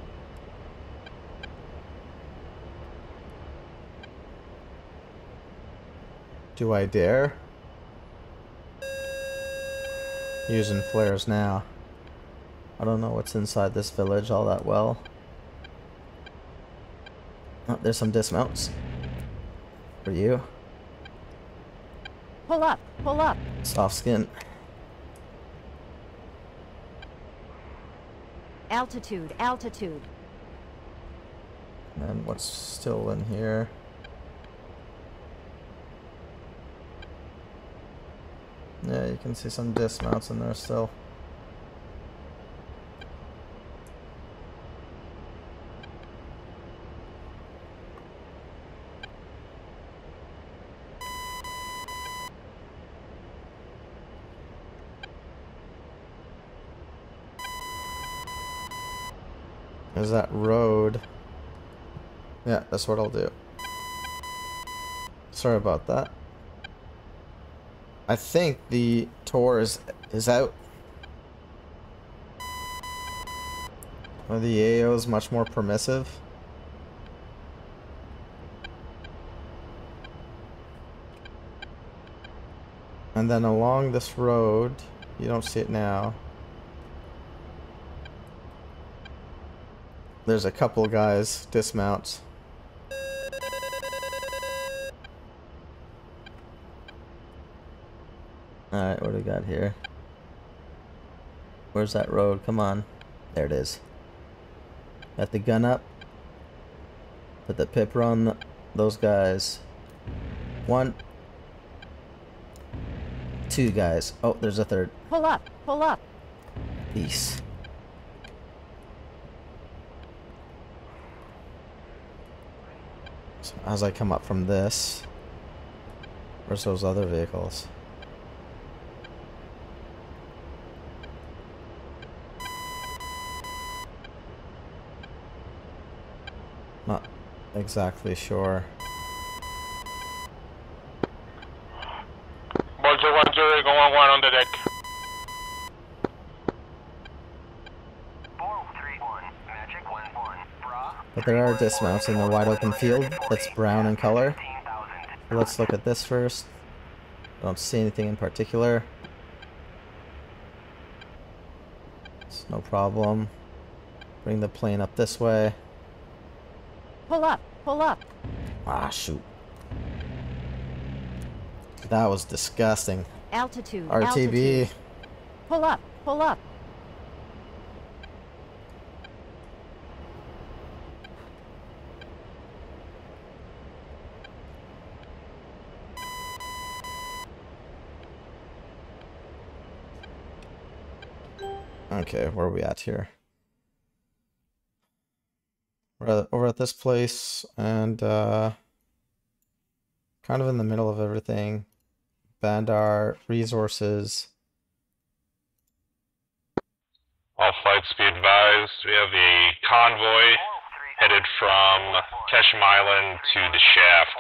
Do I dare? Using flares now. I don't know what's inside this village all that well. Oh, there's some dismounts. For you. Pull up. Pull up. Soft skin. Altitude. Altitude. And what's still in here? Yeah, you can see some dismounts in there still. There's that road. Yeah, that's what I'll do. Sorry about that. I think the Tor is is out. The AO is much more permissive. And then along this road, you don't see it now. There's a couple guys dismounts. Alright, what do we got here? Where's that road? Come on. There it is. Got the gun up. Put the pipper on the, those guys. One. Two guys. Oh, there's a third. Pull up. Pull up. Peace. As I come up from this, where's those other vehicles? Not exactly sure. Vulture 1 0, Echo 1 1 on the deck. 431, Magic 1 1, There are dismounts in the wide open field that's brown in color. Let's look at this first. Don't see anything in particular. It's no problem. Bring the plane up this way. Pull up. Pull up. Ah, shoot. That was disgusting. Altitude. RTB. Altitude. Pull up. Pull up. Okay, where are we at here? We're over at this place and uh, kind of in the middle of everything. Bandar, resources. All flights be advised. We have a convoy headed from Qeshm Island to the shaft,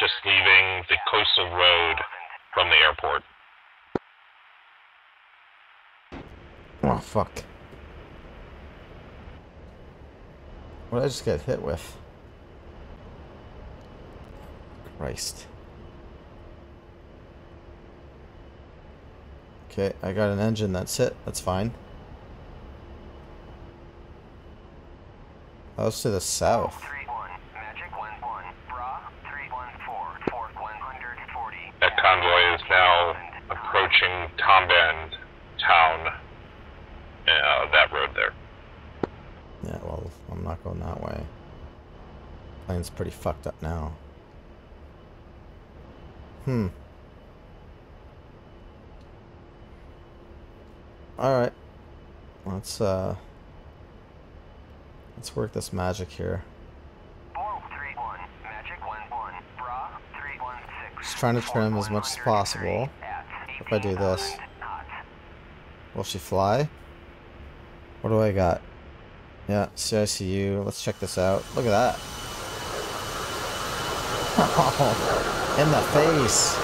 just leaving the coastal road from the airport. Oh, fuck. What did I just get hit with? Christ. Okay, I got an engine, that's it. That's fine. That was to the south. 31, Magic 1 1, Bra 314, Fort 140. That convoy is now approaching Tomband town. Uh, that road there. Yeah, well, I'm not going that way. Plane's pretty fucked up now. Hmm. Alright. Let's, uh... Let's work this magic here. 431, Magic 1 1, Bra 316. Just trying to trim as much as possible. If I do this. Will she fly? What do I got? Yeah, CICU. Let's check this out. Look at that. Oh, in the face.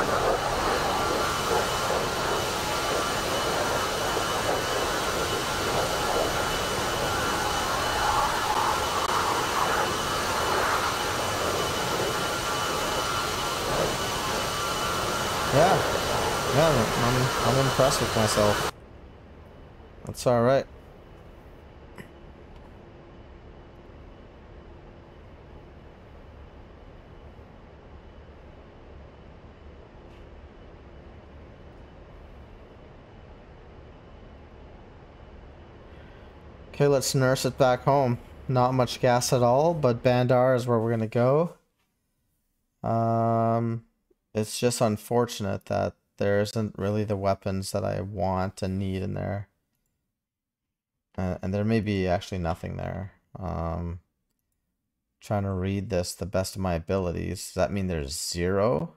Yeah, yeah, I'm, I'm impressed with myself. That's alright. Okay, let's nurse it back home. Not much gas at all, but Bandar is where we're gonna go. Um, it's just unfortunate that there isn't really the weapons that I want and need in there. Uh, and there may be actually nothing there. Um, trying to read this the best of my abilities. Does that mean there's zero?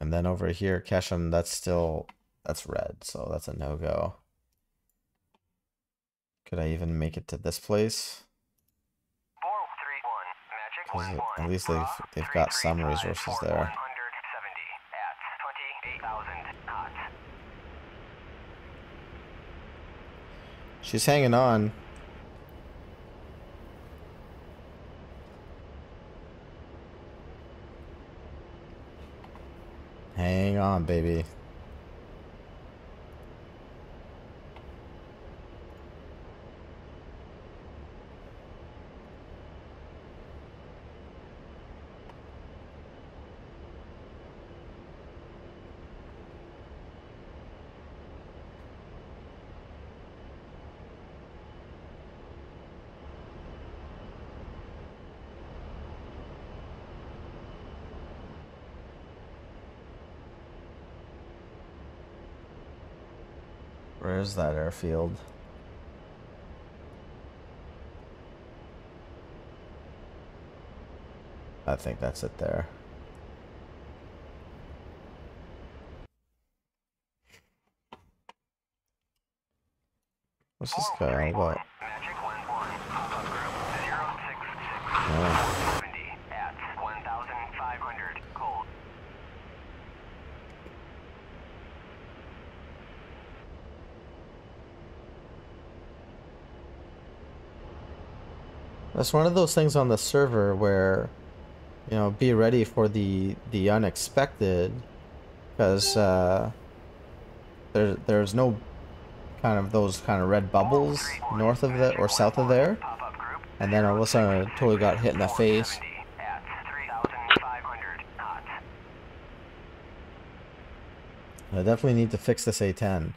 And then over here, Qeshm, that's still, that's red, so that's a no-go. Could I even make it to this place? at least they've they've got some resources there. at She's hanging on. Hang on, baby. Where is that airfield? I think that's it there. What's this guy all about? Magic 1-1. Pop-up group 066. Oh, 70 at 1,500 cold. That's one of those things on the server where, you know, be ready for the the unexpected, because uh, there there's no kind of those kind of red bubbles north of the or south of there, and then all of a sudden I totally got hit in the face. at 3,500. I definitely need to fix this A10.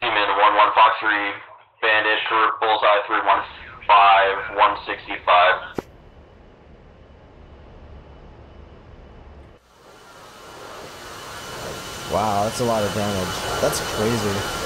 Human one one Fox three, Bandit for Bullseye three one five one sixty five. Wow, that's a lot of damage. That's crazy.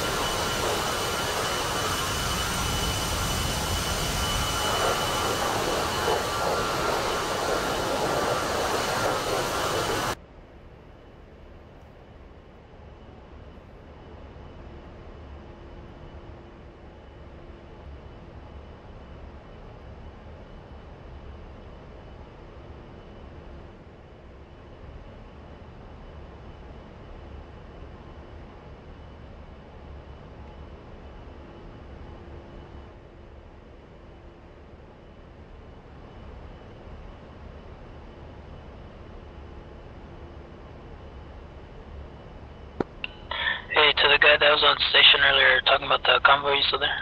Hey, to the guy that was on station earlier talking about the convoy, you still there?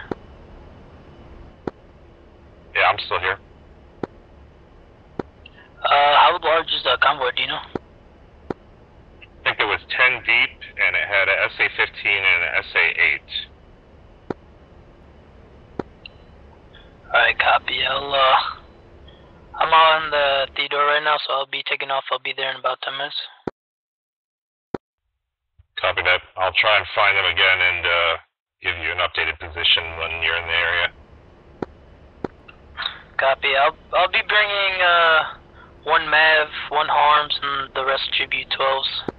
Yeah, I'm still here. Uh, how large is the convoy, do you know? I think it was 10 deep, and it had a SA-15 and an SA-8. Alright, copy. I'll, uh, I'm on the Theodore right now, so I'll be taking off. I'll be there in about 10 minutes. Copy that. I'll try and find them again and uh, an updated position when you're in the area. Copy. I'll, I'll be bringing, uh, one MAV, one HARMS, and the rest should be 12s.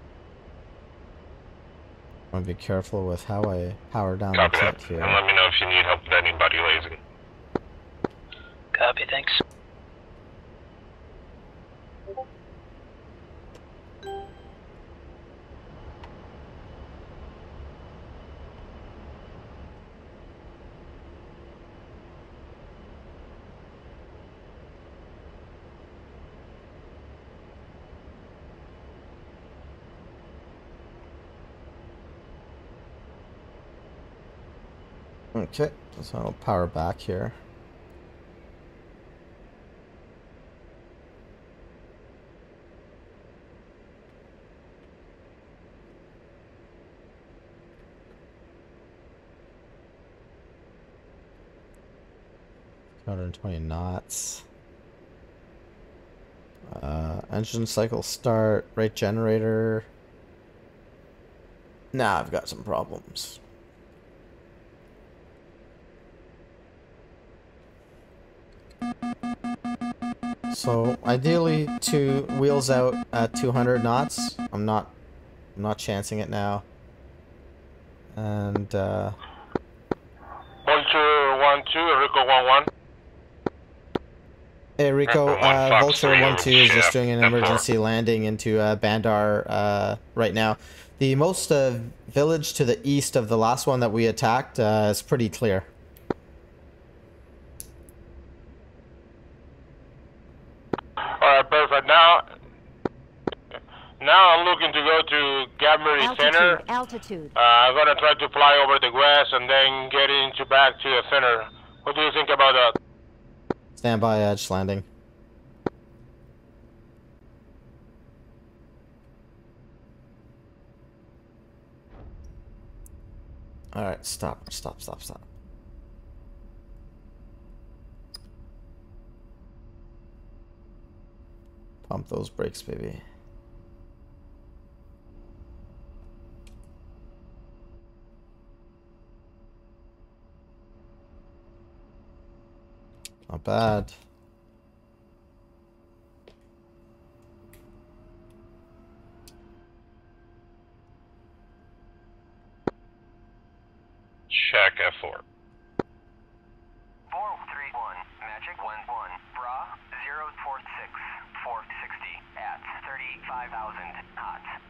want to be careful with how I power down the Copy kit that. here. And let me know if you need help with anybody lazy. Copy, thanks. Okay, so I'll power back here. Two hundred and twenty knots. Uh, engine cycle start, rate generator. Nah, I've got some problems. So ideally, two wheels out at 200 knots. I'm not, I'm not chancing it now. And uh, Vulture 1 2, Rico 1 1. hey Rico, one, uh, Vulture One Two is just doing an F4. emergency landing into uh, Bandar uh, right now. The most uh, village to the east of the last one that we attacked uh, is pretty clear. Alright, perfect. Now, now I'm looking to go to Gabmery Center. Altitude, altitude. Uh, I'm gonna try to fly over the grass and then get into back to the center. What do you think about that? Stand by edge landing. Alright, stop, stop, stop, stop. Pump those brakes, baby. Not bad. Check F4. 431, Magic 11, Bra 046, 460 at 35,000 knots.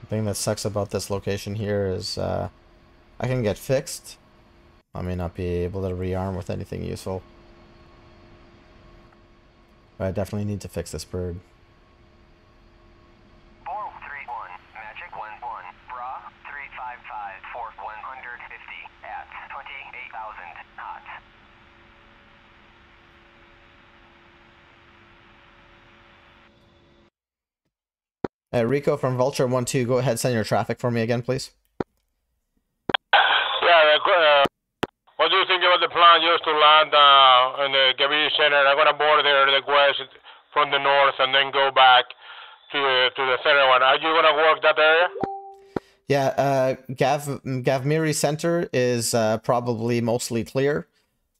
The thing that sucks about this location here is uh, I can get fixed. I may not be able to rearm with anything useful. But I definitely need to fix this bird. 431, Magic 11, Bra 355 for 150 at 28,000 knots. Uh, Rico from Vulture 1-2, go ahead, send your traffic for me again, please. Yeah, the, uh, what do you think about the plan just to land uh, in the Gabby Center? I'm gonna board there the west from the north and then go back to the to the center one. Are you gonna work that area? Yeah, uh, Gav Gavmiri Center is uh, probably mostly clear.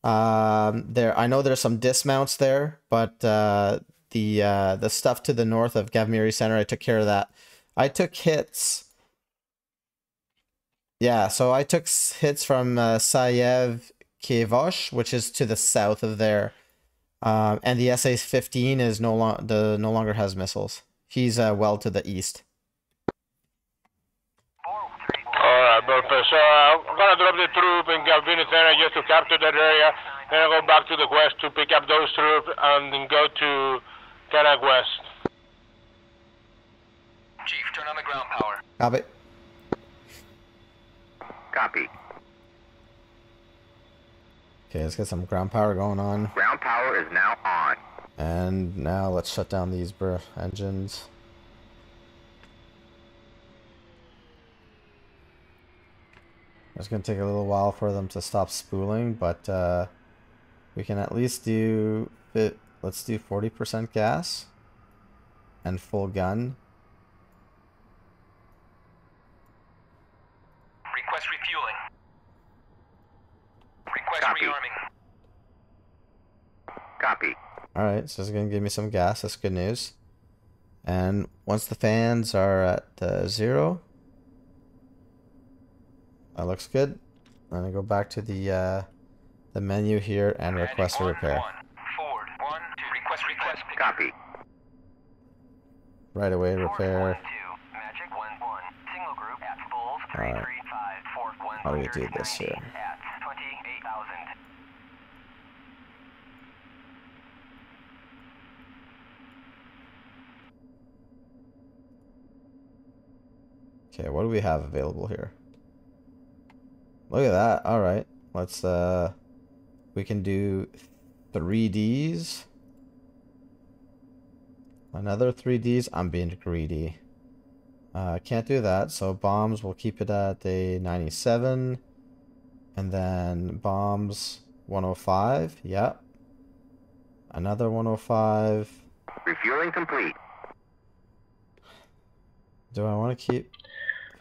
Um, there, I know there's some dismounts there, but uh, the uh, the stuff to the north of Gavmiri Center, I took care of that. I took hits. Yeah, so I took hits from uh, Sayev Kievosh, which is to the south of there, um, and the SA 15 is no long the no longer has missiles. He's uh, well to the east. Alright, perfect. So uh, I'm gonna drop the troop in Galvini Center just to capture that area. Then I'll go back to the west to pick up those troops and then go to Kanak West. Chief, turn on the ground power. Copy. Copy. Okay, let's get some ground power going on. Ground power is now on. And now let's shut down these br- engines. It's gonna take a little while for them to stop spooling, but uh, we can at least do it. Let's do 40% gas and full gun. Request refueling. Request Copy. rearming. Copy. Alright, so it's going to give me some gas. That's good news. And once the fans are at uh, zero, that looks good. I'm going to go back to the uh, the menu here and request a repair. Forward, one, two. Request, request. Copy. Right away, repair. Magic one one. Single group at Bulls Alright. three three five four one How do we do this here? At twenty eight thousand. Okay, what do we have available here? Look at that. All right. Let's uh we can do 3Ds. Another 3Ds. I'm being greedy. Uh can't do that. So bombs we'll keep it at a 97 and then bombs 105. Yep. Another 105. Refueling complete. Do I want to keep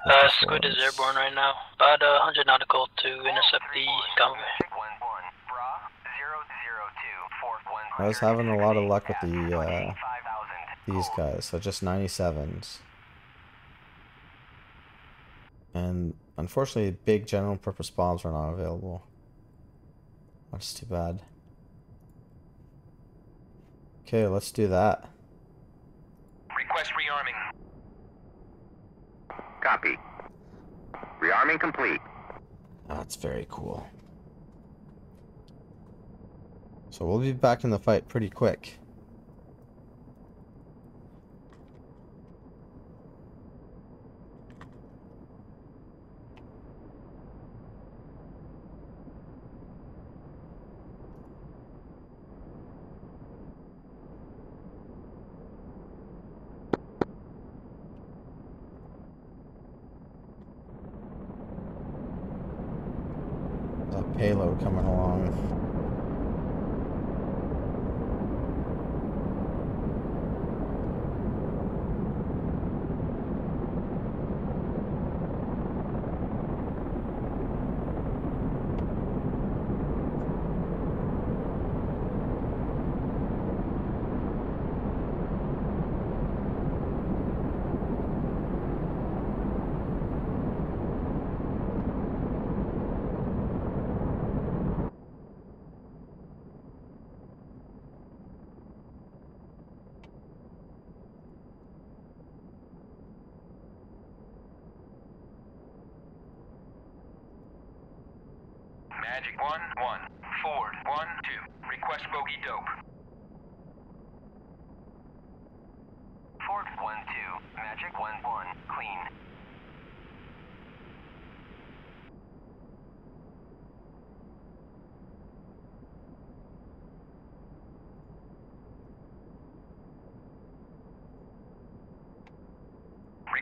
Uh, Squid is airborne right now. About uh, 100 nautical to intercept the convoy. One one. Bra zero zero two four one. I was having a lot of luck with the uh, Five thousand. These guys, so just 97s. And unfortunately, big general purpose bombs are not available. That's too bad. Okay, let's do that. Request rearming. Copy. Rearming complete. That's very cool. So we'll be back in the fight pretty quick.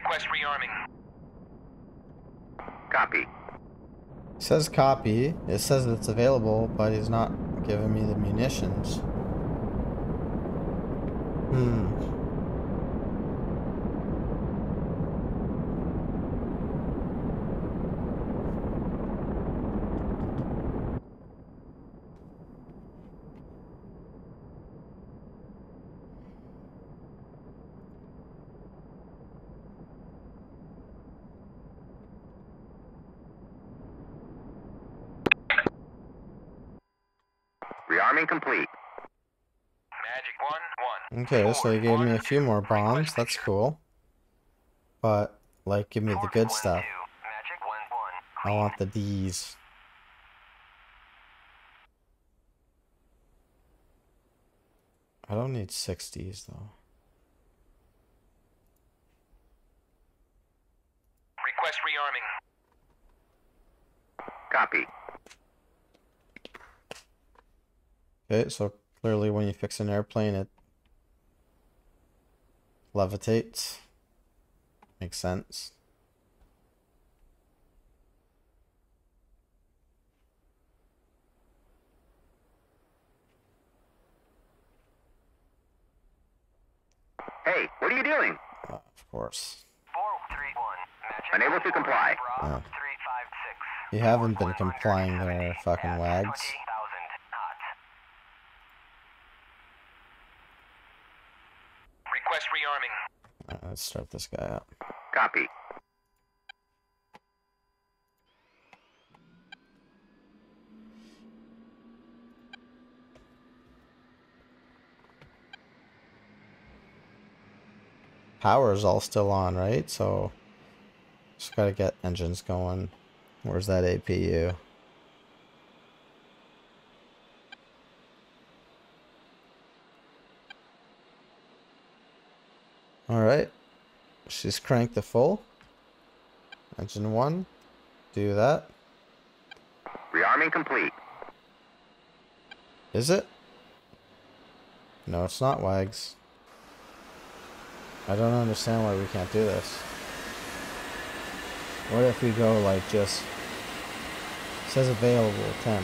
Request rearming. Copy. It says copy. It says it's available, but he's not giving me the munitions. Hmm. Rearming complete. Magic one one. Okay, so he gave me a few more bombs. That's cool. But, like, give me the good stuff. Magic one one. I want the D's. I don't need 60s, though. Request rearming. Copy. Okay, so clearly when you fix an airplane, it levitates. Makes sense. Hey, what are you doing? Uh, of course. Four three one. Magic Unable to comply. Bra Oh. three five six. You haven't been complying there, fucking wags. 20,000 hot. Request Alright, let's start this guy up. Copy. Power is all still on, right? So just gotta get engines going. Where's that APU? Alright. She's cranked the full. Engine one. Do that. Rearming complete. Is it? No, it's not Wags. I don't understand why we can't do this. What if we go like just says available 10.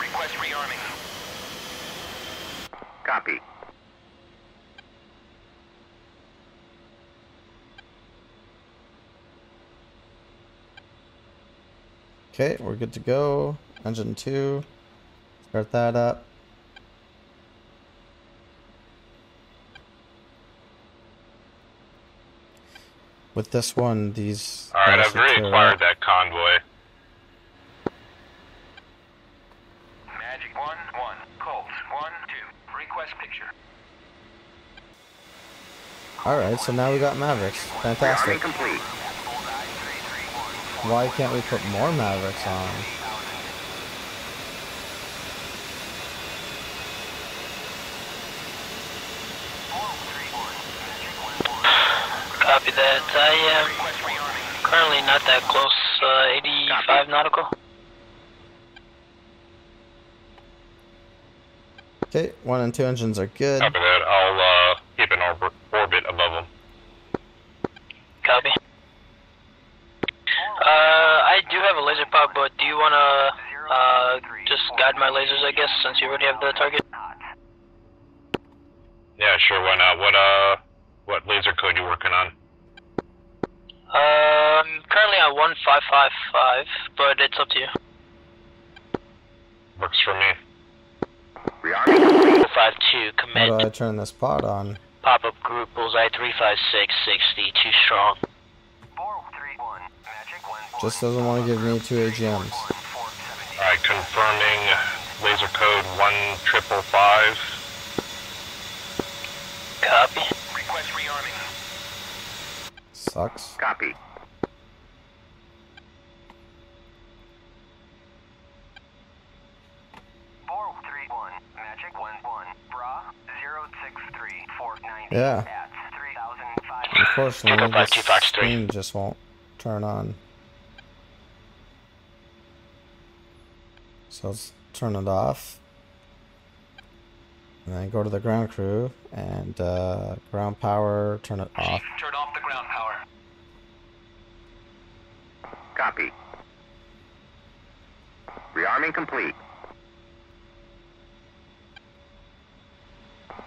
Request rearming. Copy. Okay, we're good to go. Engine 2. Start that up. With this one, these. Alright, I've reacquired that convoy. Magic 1 1. Colts 1 2. Request picture. Alright, so now we got Mavericks. Fantastic. Rearming complete. Why can't we put more Mavericks on? Copy that. I am currently not that close. Uh, 85 nautical. Okay, one and two engines are good. Copy that. I'll uh, keep an orbit above them. Copy. Uh, I do have a laser pod, but do you wanna uh just guide my lasers? I guess since you already have the target. Yeah, sure. Why not? What uh, what laser code you working on? Um, currently at 1555, but it's up to you. Works for me. Rearming complete. 52, How do I turn this pod on? Pop up group, bullseye 356, 60, too strong. 431. Magic 1 Just doesn't want to give me two AGMs. Alright, confirming laser code one triple five. Copy. Request rearming. Sucks. Copy. Four three one. Magic one one. Bra zero six three four ninety. Yeah. At three thousand five. Unfortunately, Echo this two fox three. screen just won't turn on. So let's turn it off. And then go to the ground crew and uh, ground power, turn it off. Turn off the ground power. Copy. Rearming complete.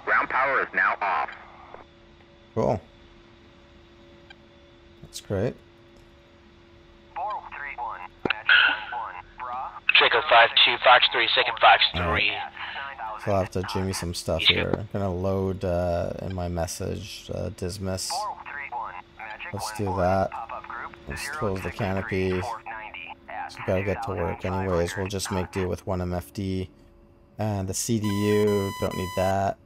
Ground power is now off. Cool. That's great. Four three one. Magic one one. Bra. Draco 52, Fox 3, second Fox 3. Alright. So I'll have to jimmy some stuff here. I'm gonna load uh, in my message uh, DSMS. Four three one. Magic Let's do that. Let's close the canopy. three four ninety. At So gotta get to work anyways. We'll just make do with one MFD. And the CDU, don't need that.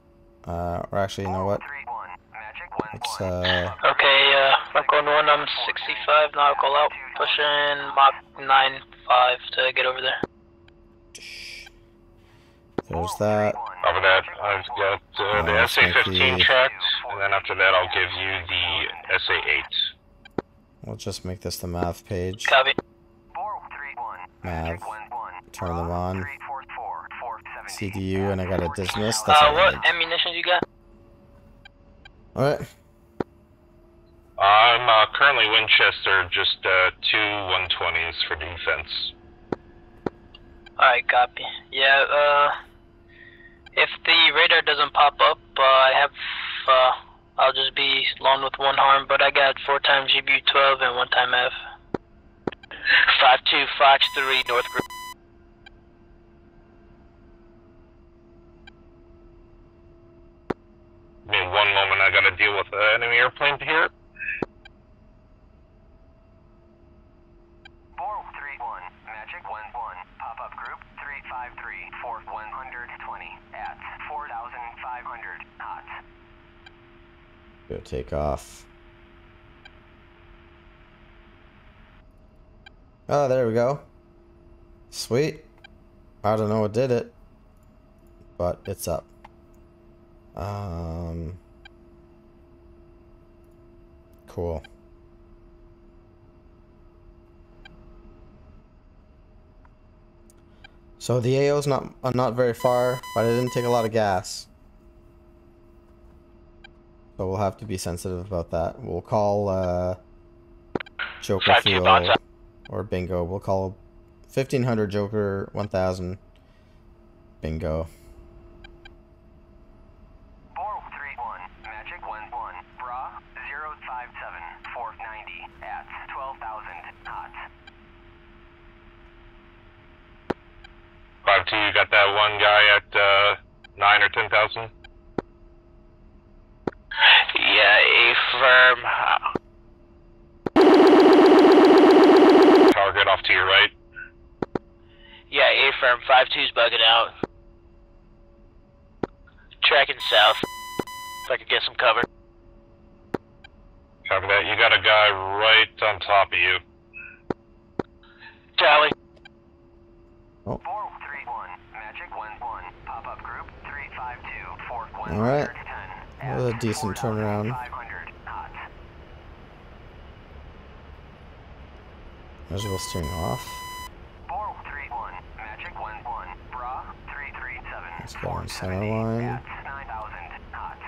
Uh, or actually, you know what? Let's, uh, Okay, uh, Falcon 1, I'm 65 nautical out, pushing Mach 95 to get over there. there's that. Over that, I've got uh, the Uh, let's SA-15 the- tracked, and then after that, I'll give you the SA-8. We'll just make this the math page. Copy. Mav. Turn them on. CDU, and I got a DSMS. That's Uh, all I what need. ammunition you got? Alright. I'm uh, currently Winchester, just uh, two 120s for defense. Alright, copy. Yeah, uh, if the radar doesn't pop up, uh, I have, uh, I'll just be lone with one harm, but I got four times GBU 12 and one time F. 5-2, Fox 3, North Group. Give me one moment, I gotta deal with an enemy airplane here. Four three one, Magic one one, pop up group three five three, four one hundred twenty at four thousand five hundred hot. Go take off. Oh, there we go. Sweet. I don't know what did it, but it's up. Um. Cool. So the AO's not uh, not very far, but it didn't take a lot of gas. So we'll have to be sensitive about that. We'll call uh, Joker Fuel or Bingo. We'll call 1500 Joker 1000 Bingo. Four three one, Magic one one, Bra zero five seven, four ninety at twelve thousand hot. 5-2, you got that one guy at uh, 9 or 10,000? Yeah, A firm. uh, Target off to your right. Yeah, A firm. 5-2's bugging out. Tracking south. If I could get some cover. Copy that. You got a guy right on top of you. Tally. Four three one, Magic one one, pop up group three five two, four one All right. hundred ten That was a at decent turnaround. 4,500 hot. Steering off. Four three one, Magic one one, Bra three three seven, Let's go on center 470 line. at nine thousand hot.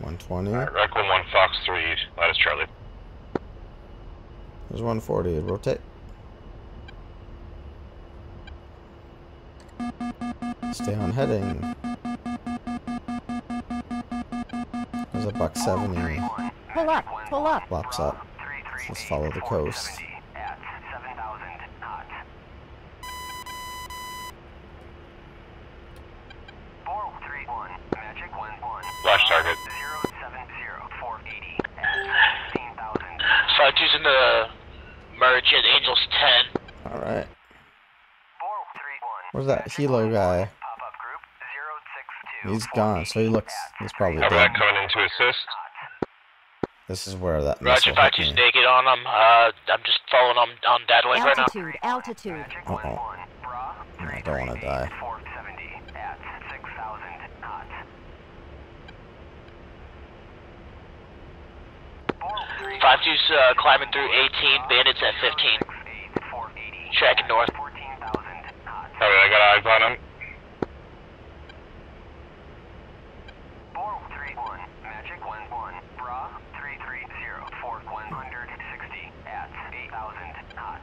120. Alright, Rec 1 Fox 3, lattice Charlie. There's 140. Rotate. Stay on heading. There's a buck 70. Pull up, pull up. Flops up. Let's follow the coast. At seven thousand hot. Four three one, Magic one one, Flash target. zero seven zero, four eighty at sixteen thousand. 5-2's in the merge at Angels 10. Alright. Four three one. Where's that Hilo guy? Pop up group zero six two. He's gone, so he looks. He's probably Copy dead. that coming in to assist. This is where that Roger, missile hit 5-2's me. naked on him. Uh, I'm just following on, on data link right now. Altitude, altitude. Magic Uh-oh. one one, I don't wanna die. Four seventy at six thousand hot. Four 5-2's uh, climbing through 18, bandits at 15. six eight, four eighty. Tracking north. Fourteen thousand hot. Copy, I got eyes on him. Four three one, Magic one one, Bra three three zero, four one hundred sixty at eight thousand hot.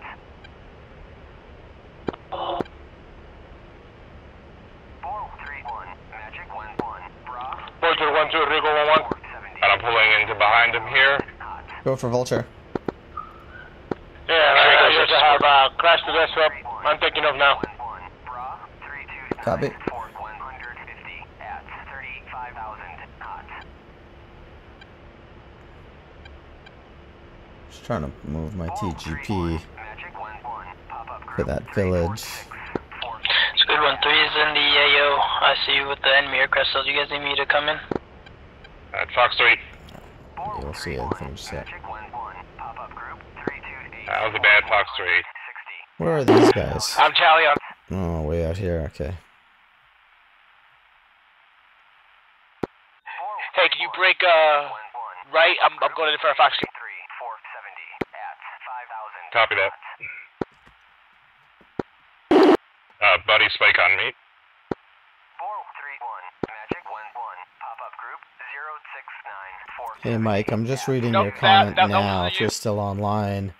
Four three one, Magic one one, Bra Vulture 1 2, Rico 1 1. And I'm pulling into behind him here. Go for Vulture. Yeah, I, I just have uh, crashed the desk up. I'm taking off now. One one, Bra three two nine, Copy. four one hundred fifty at thirty five thousand hot. Just trying to move my TGP one, Magic one one, pop up for that village. six, four Squid 1-3 is in the AO. I see you with the enemy aircraft. So do you guys need me to come in? At Fox 3. You'll see anything just yet. Magic one one, pop up group three two eight. That was a bad Fox 3. Where are these guys? I'm Tally on. Oh, way out here. Okay. Hey, can you break uh One one, right? I'm, I'm going in for a Fox. three at five thousand. Copy that. Uh, buddy, spike on me. Four three one, Magic one one, pop up group zero six nine four. Hey, Mike, I'm just reading Nope, your comment that- that now. If you. you're still online.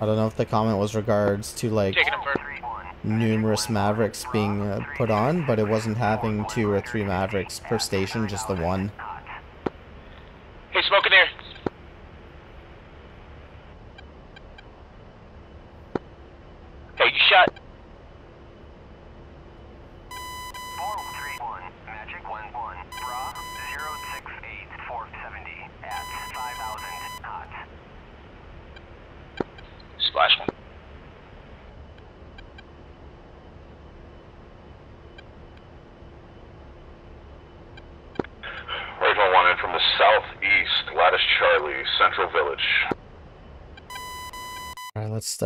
I don't know if the comment was regards to like Taking him first. Three one, numerous Mavericks being uh, put on, but it wasn't having two or three Mavericks per station, just the one. Hey, smoke in there. Hey, you shot. 431, Magic 11, Bra 068 470 at 5000 hot. Splash one. Original one in from the southeast, Lattice Charlie, Central Village.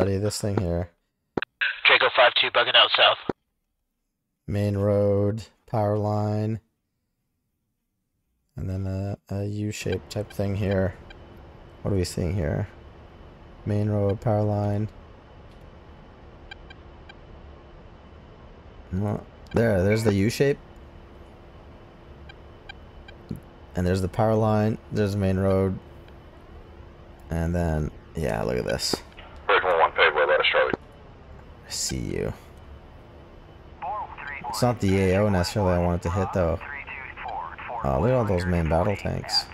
Alright, this thing here. Draco 5-2 bugging out south. Main road, power line, and then a, a U-shaped type thing here. What are we seeing here? Main road, power line. There, there's the U-shape. And there's the power line, there's the main road. And then, yeah, look at this. Original one paveway, Lattice Charlie. I see you. It's not the AO necessarily I wanted to hit though. Oh, look at all those main battle tanks.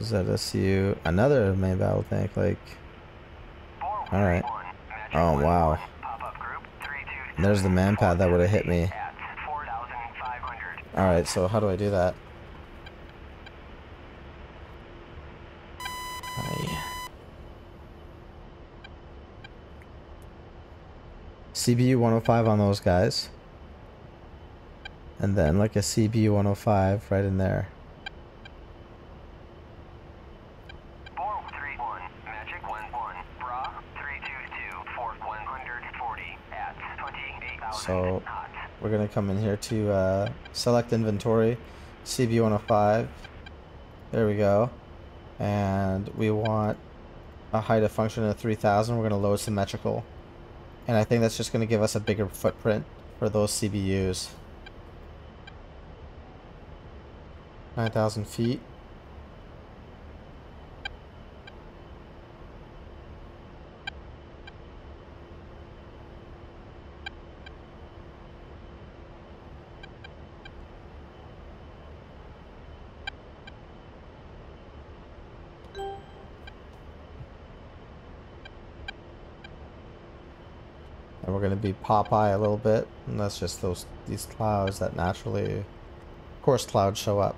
Is that SU? Another main battle tank, like. Alright. Oh, wow. And there's the man pad that would have hit me. Alright, so how do I do that? CBU 105 on those guys. And then like a CBU 105 right in there. 431, Magic 11, Bra 322 for 140 at 28,000 So we're gonna come in here to uh, select inventory, CB 105. There we go. And we want a height of function of 3000. We're gonna load symmetrical. And I think that's just gonna give us a bigger footprint for those CBUs. 9,000 feet. Popeye a little bit, and that's just those these clouds that naturally, of course, clouds show up.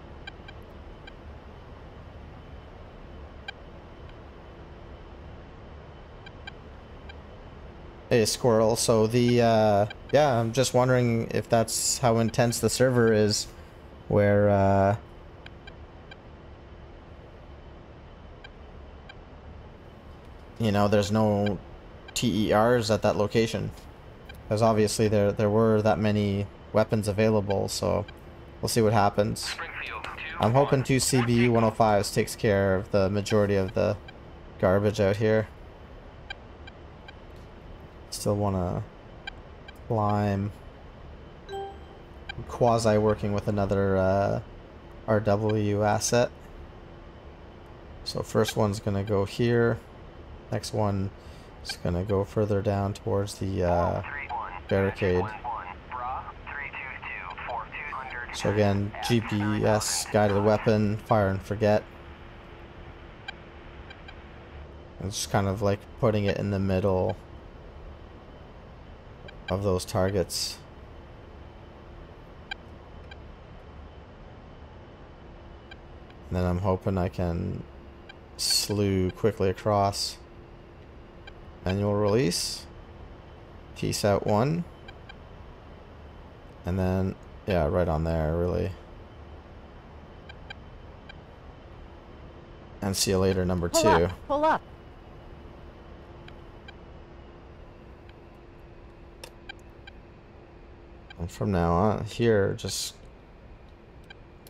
Hey, Squirrel. So the uh, yeah, I'm just wondering if that's how intense the server is, where uh, you know, there's no TERs at that location. Because obviously there there were that many weapons available, so we'll see what happens. I'm hoping two CBU 105s takes care of the majority of the garbage out here. Still want to climb. Quasi working with another uh, RW asset. So first one's gonna go here. Next one is gonna go further down towards the uh, barricade. So again, GPS guided weapon, fire and forget. It's just kind of like putting it in the middle of those targets. And then I'm hoping I can slew quickly across. Manual release. Peace out one. And then, yeah, right on there, really. And see you later, number Pull two. up, pull up. And from now on, here, just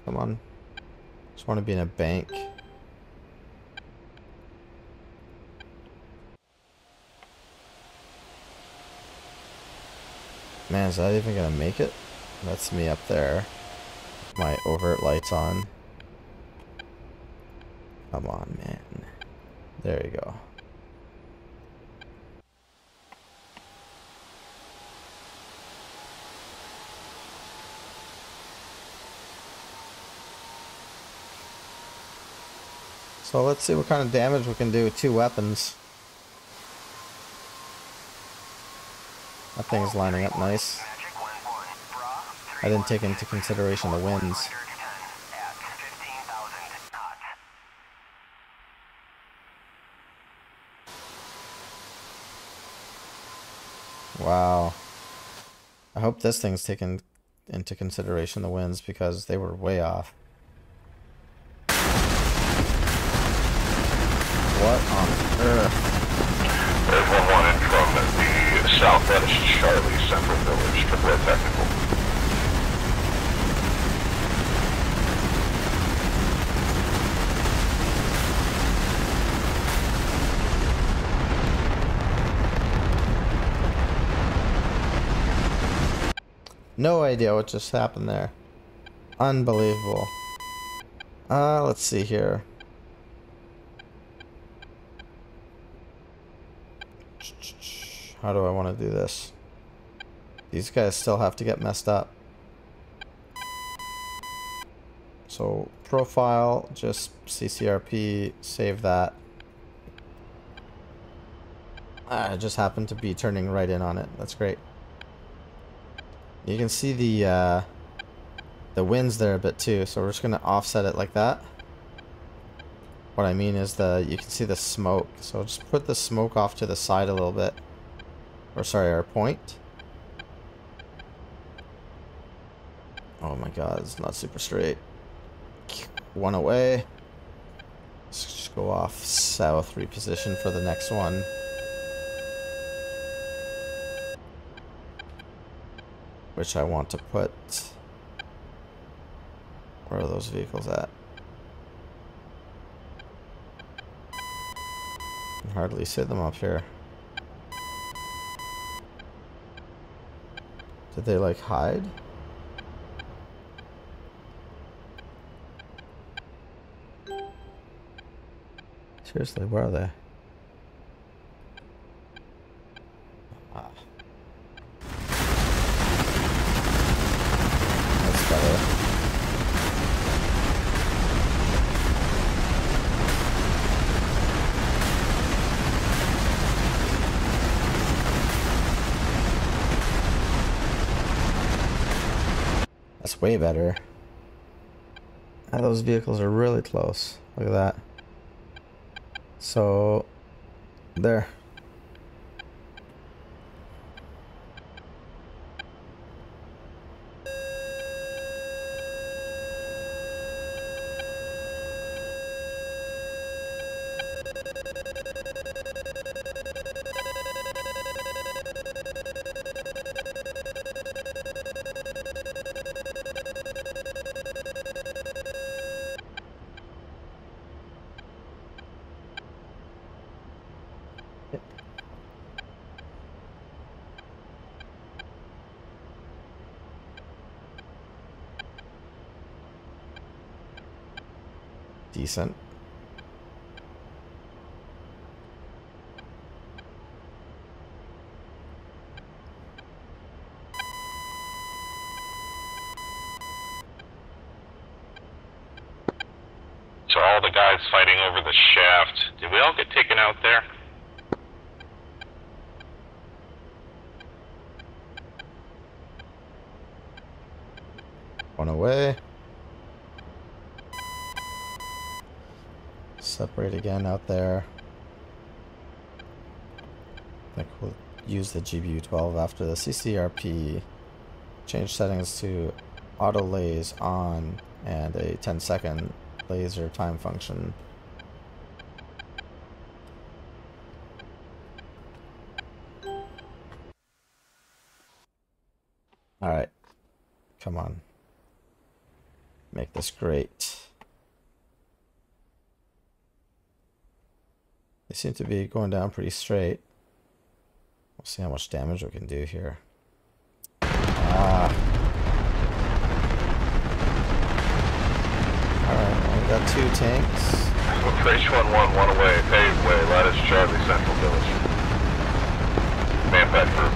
come on. Just want to be in a bank. Man, is that even gonna make it? That's me up there. My overt lights on. Come on, man. There you go. So let's see what kind of damage we can do with two weapons. That thing's lining up nice. I didn't take into consideration the winds. Wow. I hope this thing's taken into consideration the winds because they were way off. What on earth? South that is Charlie Central Village, A technical. No idea what just happened there. Unbelievable. Uh, let's see here. How do I want to do this? These guys still have to get messed up. So, profile, just CCRP, save that. I just happened to be turning right in on it. That's great. You can see the uh, the winds there a bit too, so we're just gonna offset it like that. What I mean is the you can see the smoke, so just put the smoke off to the side a little bit. Or sorry, our point. Oh my god, it's not super straight. One away. Let's just go off south, reposition for the next one. Which I want to put... Where are those vehicles at? Hardly see them up here. Did they like hide? Seriously, where are they? Ah. That's better. That's way better. Ah, those vehicles are really close. Look at that. So, there. The GBU-12 after the CCRP. Change settings to auto lase on and a 10 second laser time function. Alright. Come on. Make this great. They seem to be going down pretty straight. See how much damage we can do here. Ah. Alright, well, we got two tanks. Approach 1-1, one away, Paveway, lattice Charlie Central Village. Manpack group.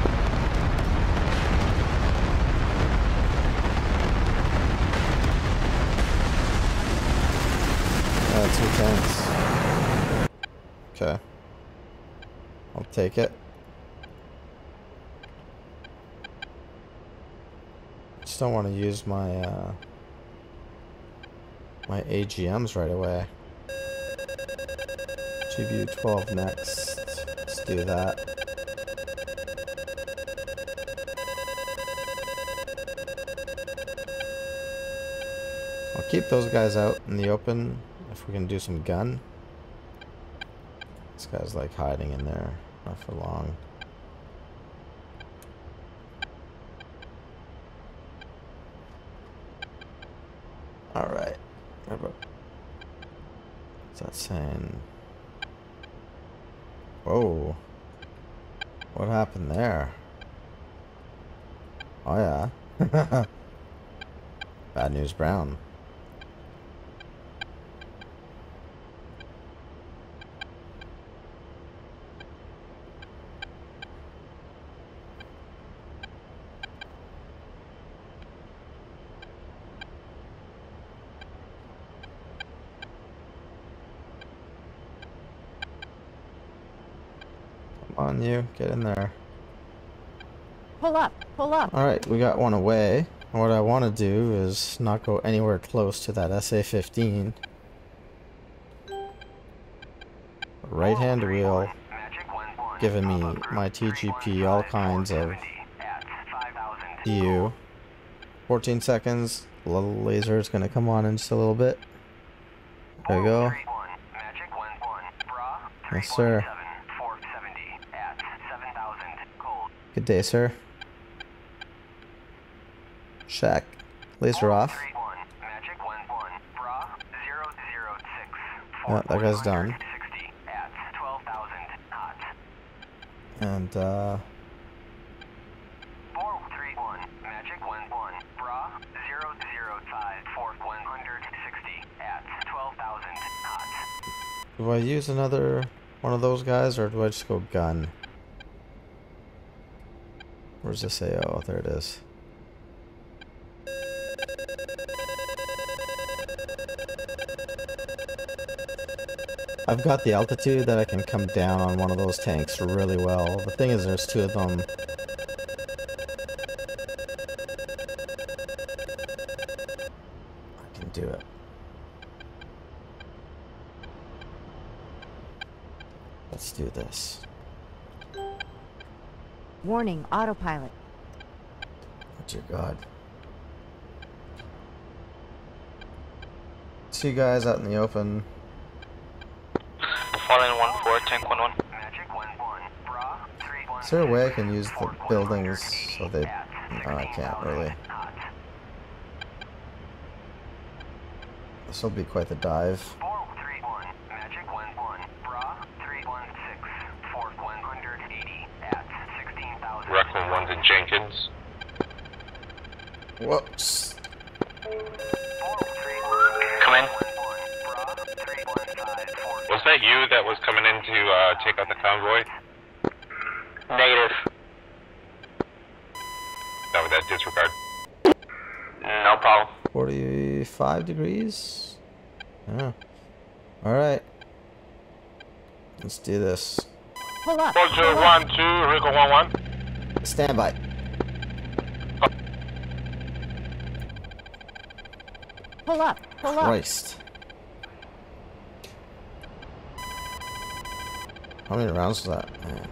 Uh, two tanks. Okay. I'll take it. Just don't want to use my uh, my AGMs right away. GBU 12 next. Let's do that. I'll keep those guys out in the open if we can do some gun. This guy's like hiding in there, not for long. Alright. What about What's that saying? Whoa. What happened there? Oh yeah. Bad news Brown. Come on you, get in there. Up. Alright, we got one away. What I want to do is not go anywhere close to that SA-15. Right hand wheel, giving me my TGP all kinds of EU. 14 seconds, little laser is going to come on in just a little bit. There we go. Yes, sir. Good day, sir. Shack. Laser off. Yeah, that guy's done. And, uh... Do I use another one of those guys, or do I just go gun? Where's this AO? There it is. I've got the altitude that I can come down on one of those tanks really well. The thing is, there's two of them. I can do it. Let's do this. Warning, autopilot. Oh, dear God. See you guys out in the open. Fallen 1 4, tank 1 1. Is there a way I can use the buildings so they... No, I can't really. This will be quite the dive. 45 degrees? Yeah. Alright. Let's do this. Pull up. Vulture pull up. 1 2, Rico 1 1. Stand by. Pull up, pull up. Christ. How many rounds was that? Man.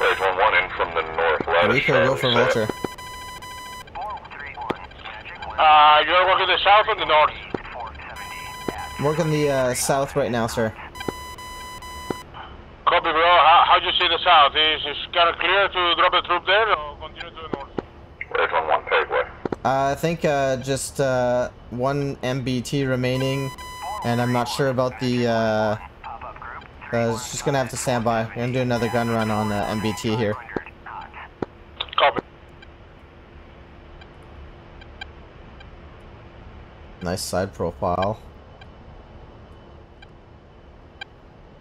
Right, 1 1 in from the northwest. Rico, go for Vulture. Uh, you're working the south or the north? I'm working the uh, south right now, sir. Copy, bro. How, how'd you see the south? Is it kind of clear to drop the troop there or continue to the north? Right, 1 1 Pegway. Uh, I think uh, just uh, one MBT remaining, and I'm not sure about the. Uh, uh, it's just gonna have to stand by. We're gonna do another gun run on uh, MBT here. Copy. Nice side profile.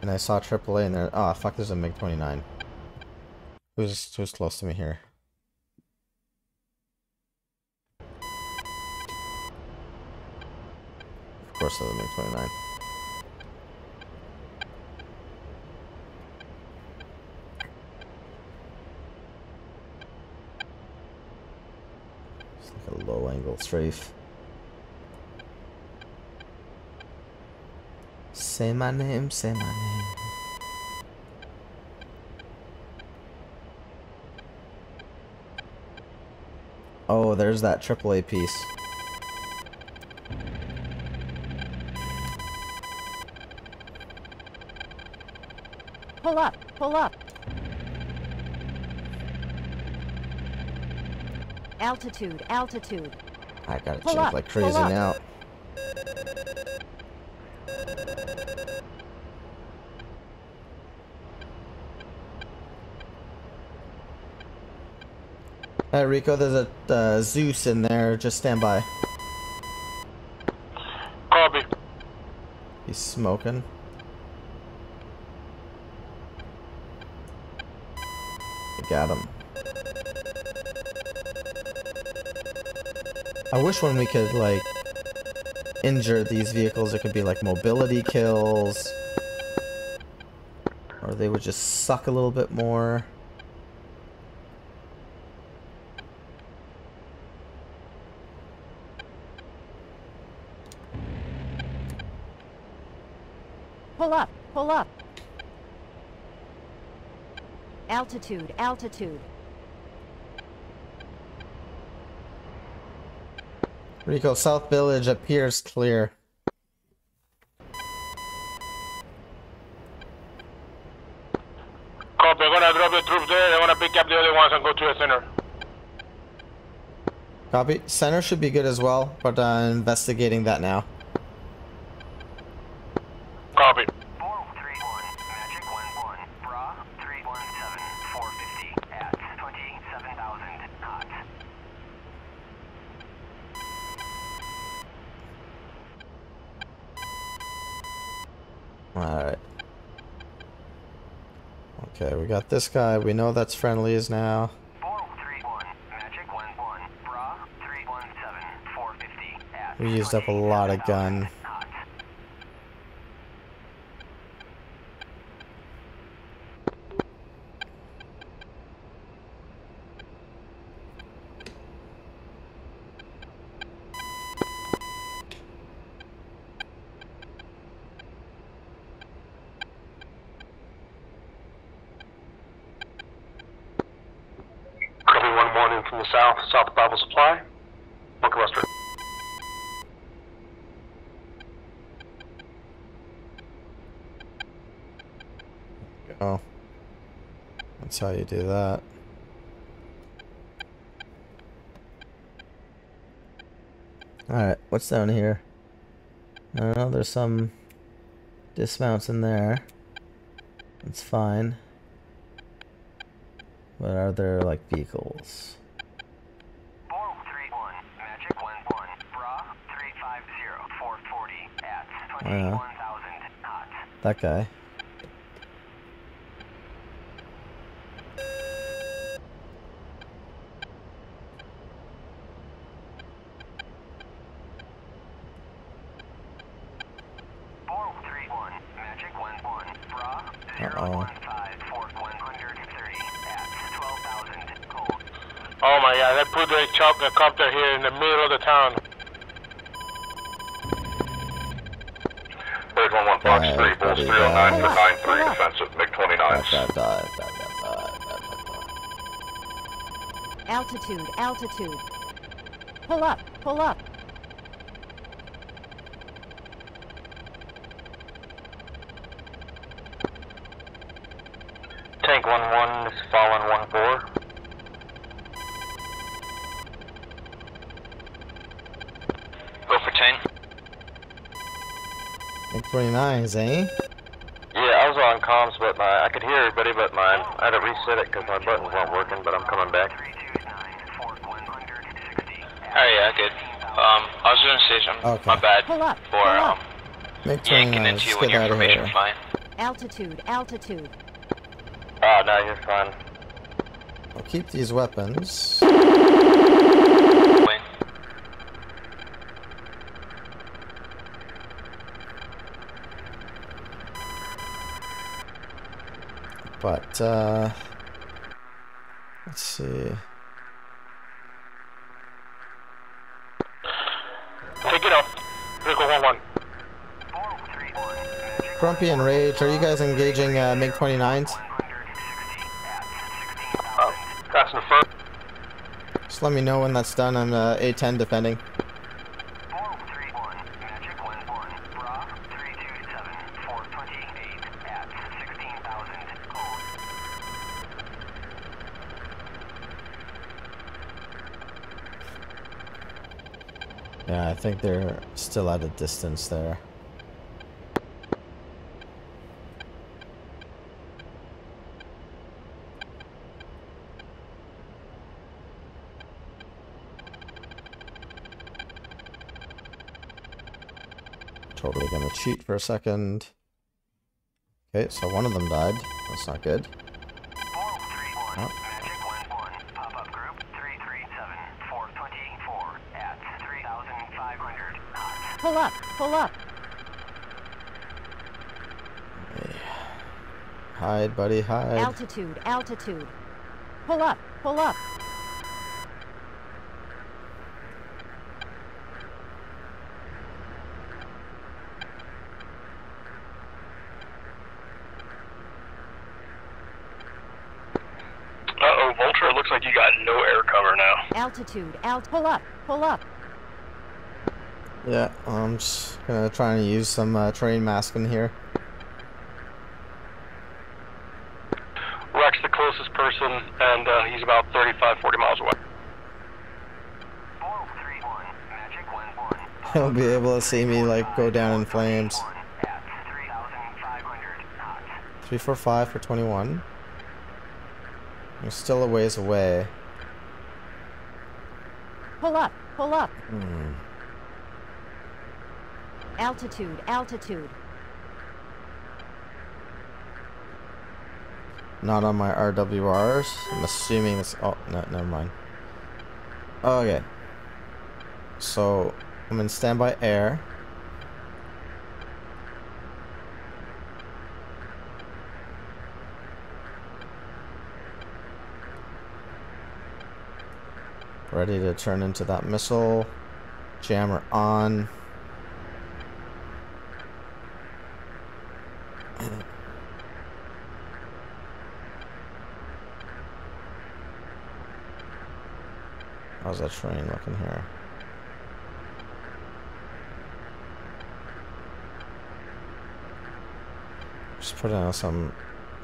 And I saw AAA in there. Oh fuck! There's a MiG 29. Who's who's close to me here? Of course, the MiG 29. It's like a low angle strafe. Say my name, say my name. Oh, there's that AAA piece. Pull up, pull up. Altitude, altitude. I gotta Pull change up, like crazy now. Hey Rico, there's a uh, Zeus in there. Just stand by. Copy. He's smoking. I got him. I wish when we could like injure these vehicles, it could be like mobility kills, or they would just suck a little bit more. Pull up, pull up. Altitude, altitude. Rico, South Village appears clear. Copy. I'm gonna drop the troops there. They're gonna pick up the other ones and go to the center. Copy. Center should be good as well, but uh, investigating that now. Copy. 431, Magic 11, Bra 317, 450 at 27,000 knots. Alright. This guy. We know that's friendlies now. 431, Magic 11, Bra 317, 450 at We used up a lot of gun. knots. Copy one in from the south, south of Bible Supply. Bunker Buster. Oh. That's how you do that. Alright, what's down here? I don't know, there's some dismounts in there. It's fine. But are there like vehicles? 431, Magic 11, Bra 350, 440 at uh-huh. Yeah. 21,000 knots. That guy. Four three one, Magic one one, Bra zero Uh-oh. one five four one hundred thirty at twelve thousand gold. Oh my god, they put the chopper copter here in the middle of the town. Bridge one one Fox Bad, three, Bulls buddy, three oh nine for bad. nine three defensive MiG twenty Dot, nines. dot, dot, dot, dot, dot, dot, dot. Altitude, altitude. Pull up, pull up. Tank 1-1 is fallen 1-4. Go for 10. Like 29s, eh? Yeah, I was on comms, but my I could hear everybody, but my I had to reset it because my buttons weren't working. But I'm coming back. Oh yeah, good. Um, I was gonna say something. Okay. My bad. Pull up. For pull up. um, Make yanking into you when your information fine. Altitude. Altitude. Oh no, you're fine. I'll keep these weapons. Wait. But, uh, let's see. Grumpy and Rage, are you guys engaging uh, MiG 29s? Uh, that's an affirm. Just let me know when that's done. I'm uh, A10 defending. Yeah, I think they're still at a distance there. Totally gonna cheat for a second. Okay, so one of them died. That's not good. Oh. Pull up, pull up. Hide, buddy, hide. Altitude, altitude. Pull up, pull up. Uh-oh, Vulture, it looks like you got no air cover now. Altitude, alt. Pull up, pull up. Yeah, I'm just gonna try and use some uh, terrain masking here. Rex the closest person, and uh, he's about 35, 40 miles away. He'll be able to see me like go down in flames. Three, four, five for 21. I'm still a ways away. Pull up, pull up. Hmm. Altitude, altitude. Not on my RWRs. I'm assuming it's. Oh, no, never mind. Okay. So, I'm in standby air. Ready to turn into that missile. Jammer on. How's that train looking here? Just put in some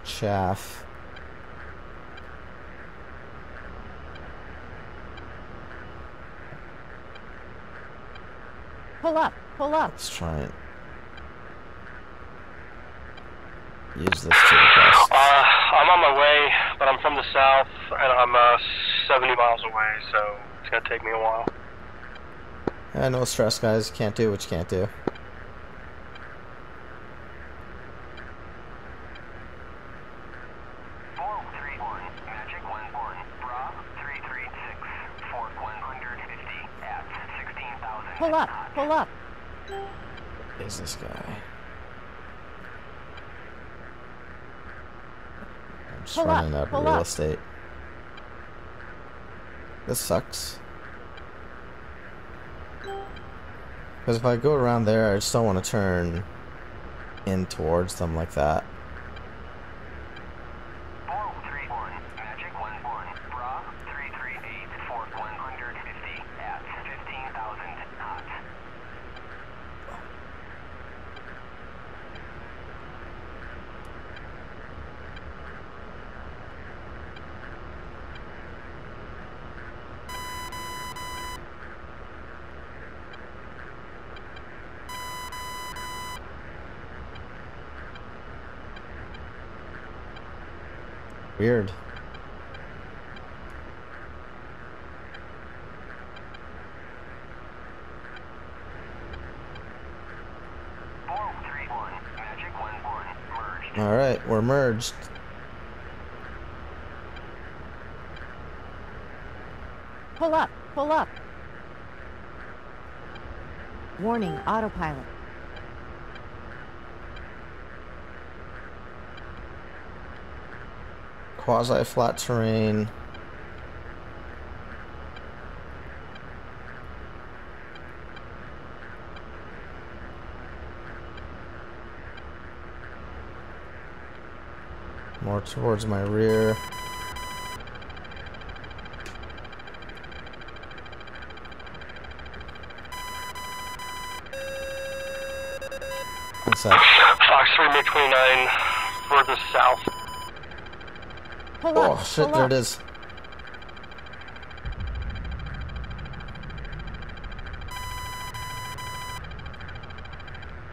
chaff. Pull up. Let's try it. use this to the best. Uh, I'm on my way, but I'm from the south, and I'm uh, 70 miles away, so it's gonna take me a while. Yeah, no stress, guys. Can't do what you can't do. Pull up, pull up. Is this guy? I'm just Pull up, running out of real up. estate. This sucks. Because if I go around there, I just don't want to turn in towards them like that. Weird. Alright, we're merged. Pull up. Warning, autopilot. quasi flat terrain. More towards my rear. What's that? Fox 3 MiG 29 further south. Pull Oh up. shit, pull there up. it is.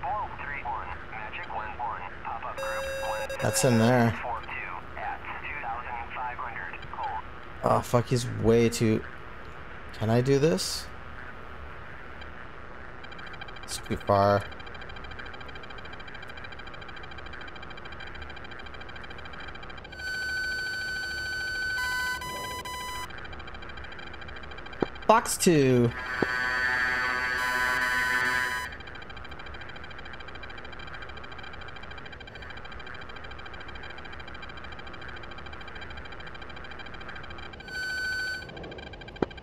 Four three one. Magic one one. Pop up group That's in there. four two at two thousand five hundred. Cold. Oh fuck, he's way too. Can I do this? It's too far. Fox two.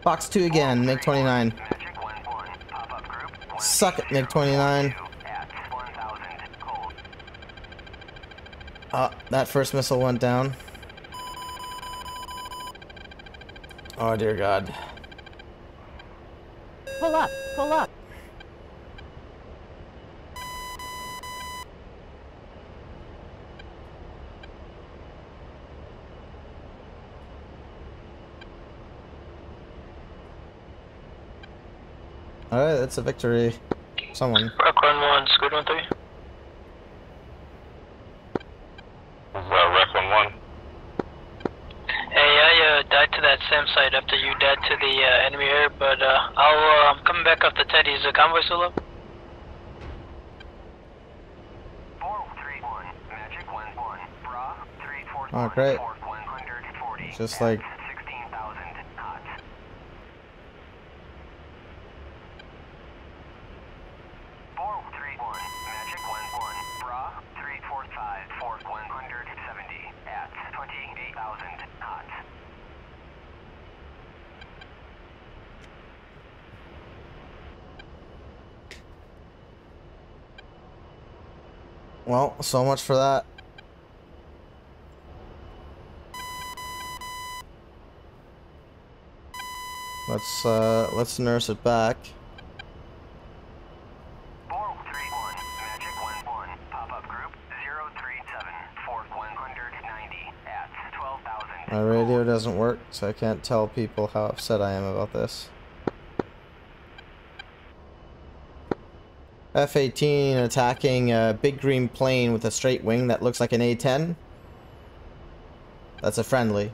Fox two again, MiG 29. Magic one one. Pop up group one Suck it, MiG 29. two at one thousand. Cold. Uh, that first missile went down. Oh dear god. Pull up. Alright, that's a victory. Someone. Rock 1 1, Squid 1 3. This is uh, Rec 1 1. Hey, I uh, died to that SAM site after you died to the uh, enemy air, but uh, I'll, uh, I'm coming back up the Teddy. Is the convoy still up? Four three one. Magic one one. Bra three four Oh, great. four one hundred forty. Just like sixteen thousand. Hot. Four three one. Magic one one. Bra three four five four one hundred seventy. At twenty eight thousand. Hot. Well, so much for that. Let's uh let's nurse it back. My radio doesn't work, so I can't tell people how upset I am about this. F-18 attacking a big green plane with a straight wing that looks like an A-10. That's a friendly.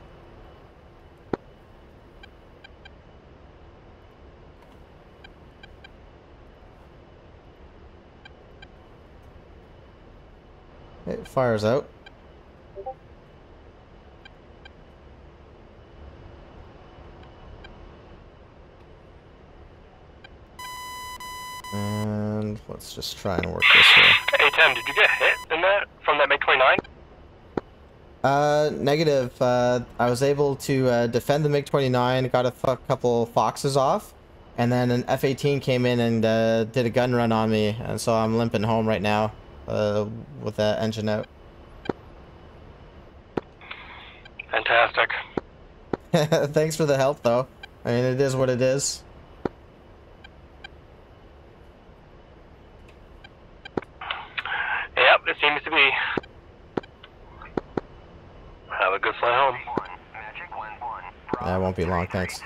It fires out. And let's just try and work this way. Hey, Tim, did you get hit in that from that MiG 29? Uh, negative. Uh, I was able to uh, defend the MiG-29, got a couple Foxes off, and then an F-18 came in and uh, did a gun run on me, and so I'm limping home right now uh, with that engine out. Fantastic. Thanks for the help, though. I mean, it is what it is. Yep, it seems to be. Have a good flight home. One. Magic one one. That won't be long, thanks.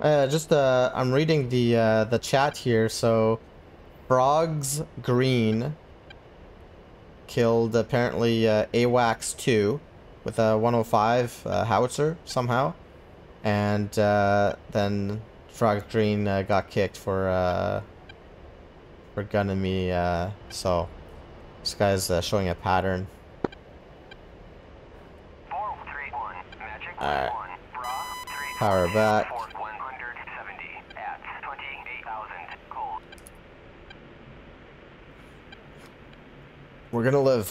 Uh, just uh, I'm reading the uh, the chat here. So, Frogs Green killed apparently uh, AWACS two with a 105 uh, howitzer somehow, and uh, then Frog Green uh, got kicked for uh, for gunning me. Uh, so this guy's uh, showing a pattern. Alright. Power back. We're gonna live.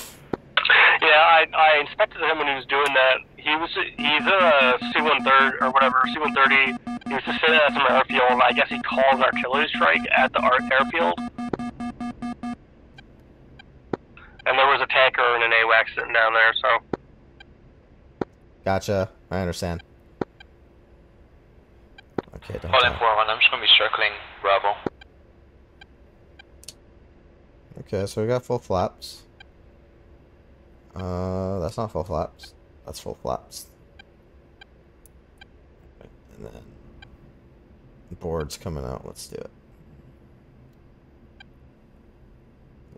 Yeah, I I inspected him when he was doing that. He was he's a C-130 or whatever C-130. He was just sitting at some airfield. and I guess he called an artillery strike at the ar- airfield. And there was a tanker and an AWAC sitting down there, so Gotcha. I understand. Okay, don't Hold in die. 4-1, I'm just gonna be circling Bravo. Okay, so we got full flaps. Uh, that's not full flaps. That's full flaps. And then boards coming out. Let's do it.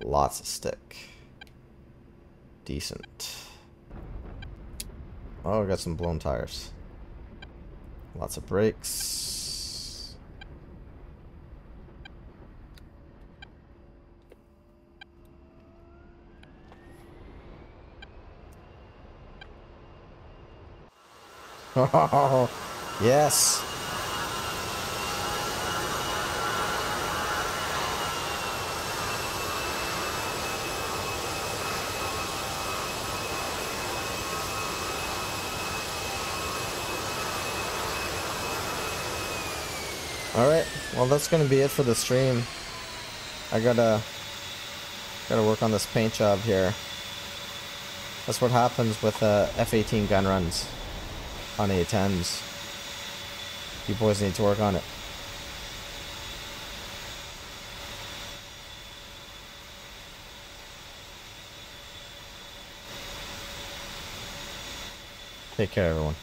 Lots of stick. Decent. Oh, we got some blown tires. Lots of brakes. Oh, yes. Alright, well that's gonna be it for the stream. I gotta gotta work on this paint job here. That's what happens with uh, F-18 gun runs on A10s. You boys need to work on it. Take care, everyone.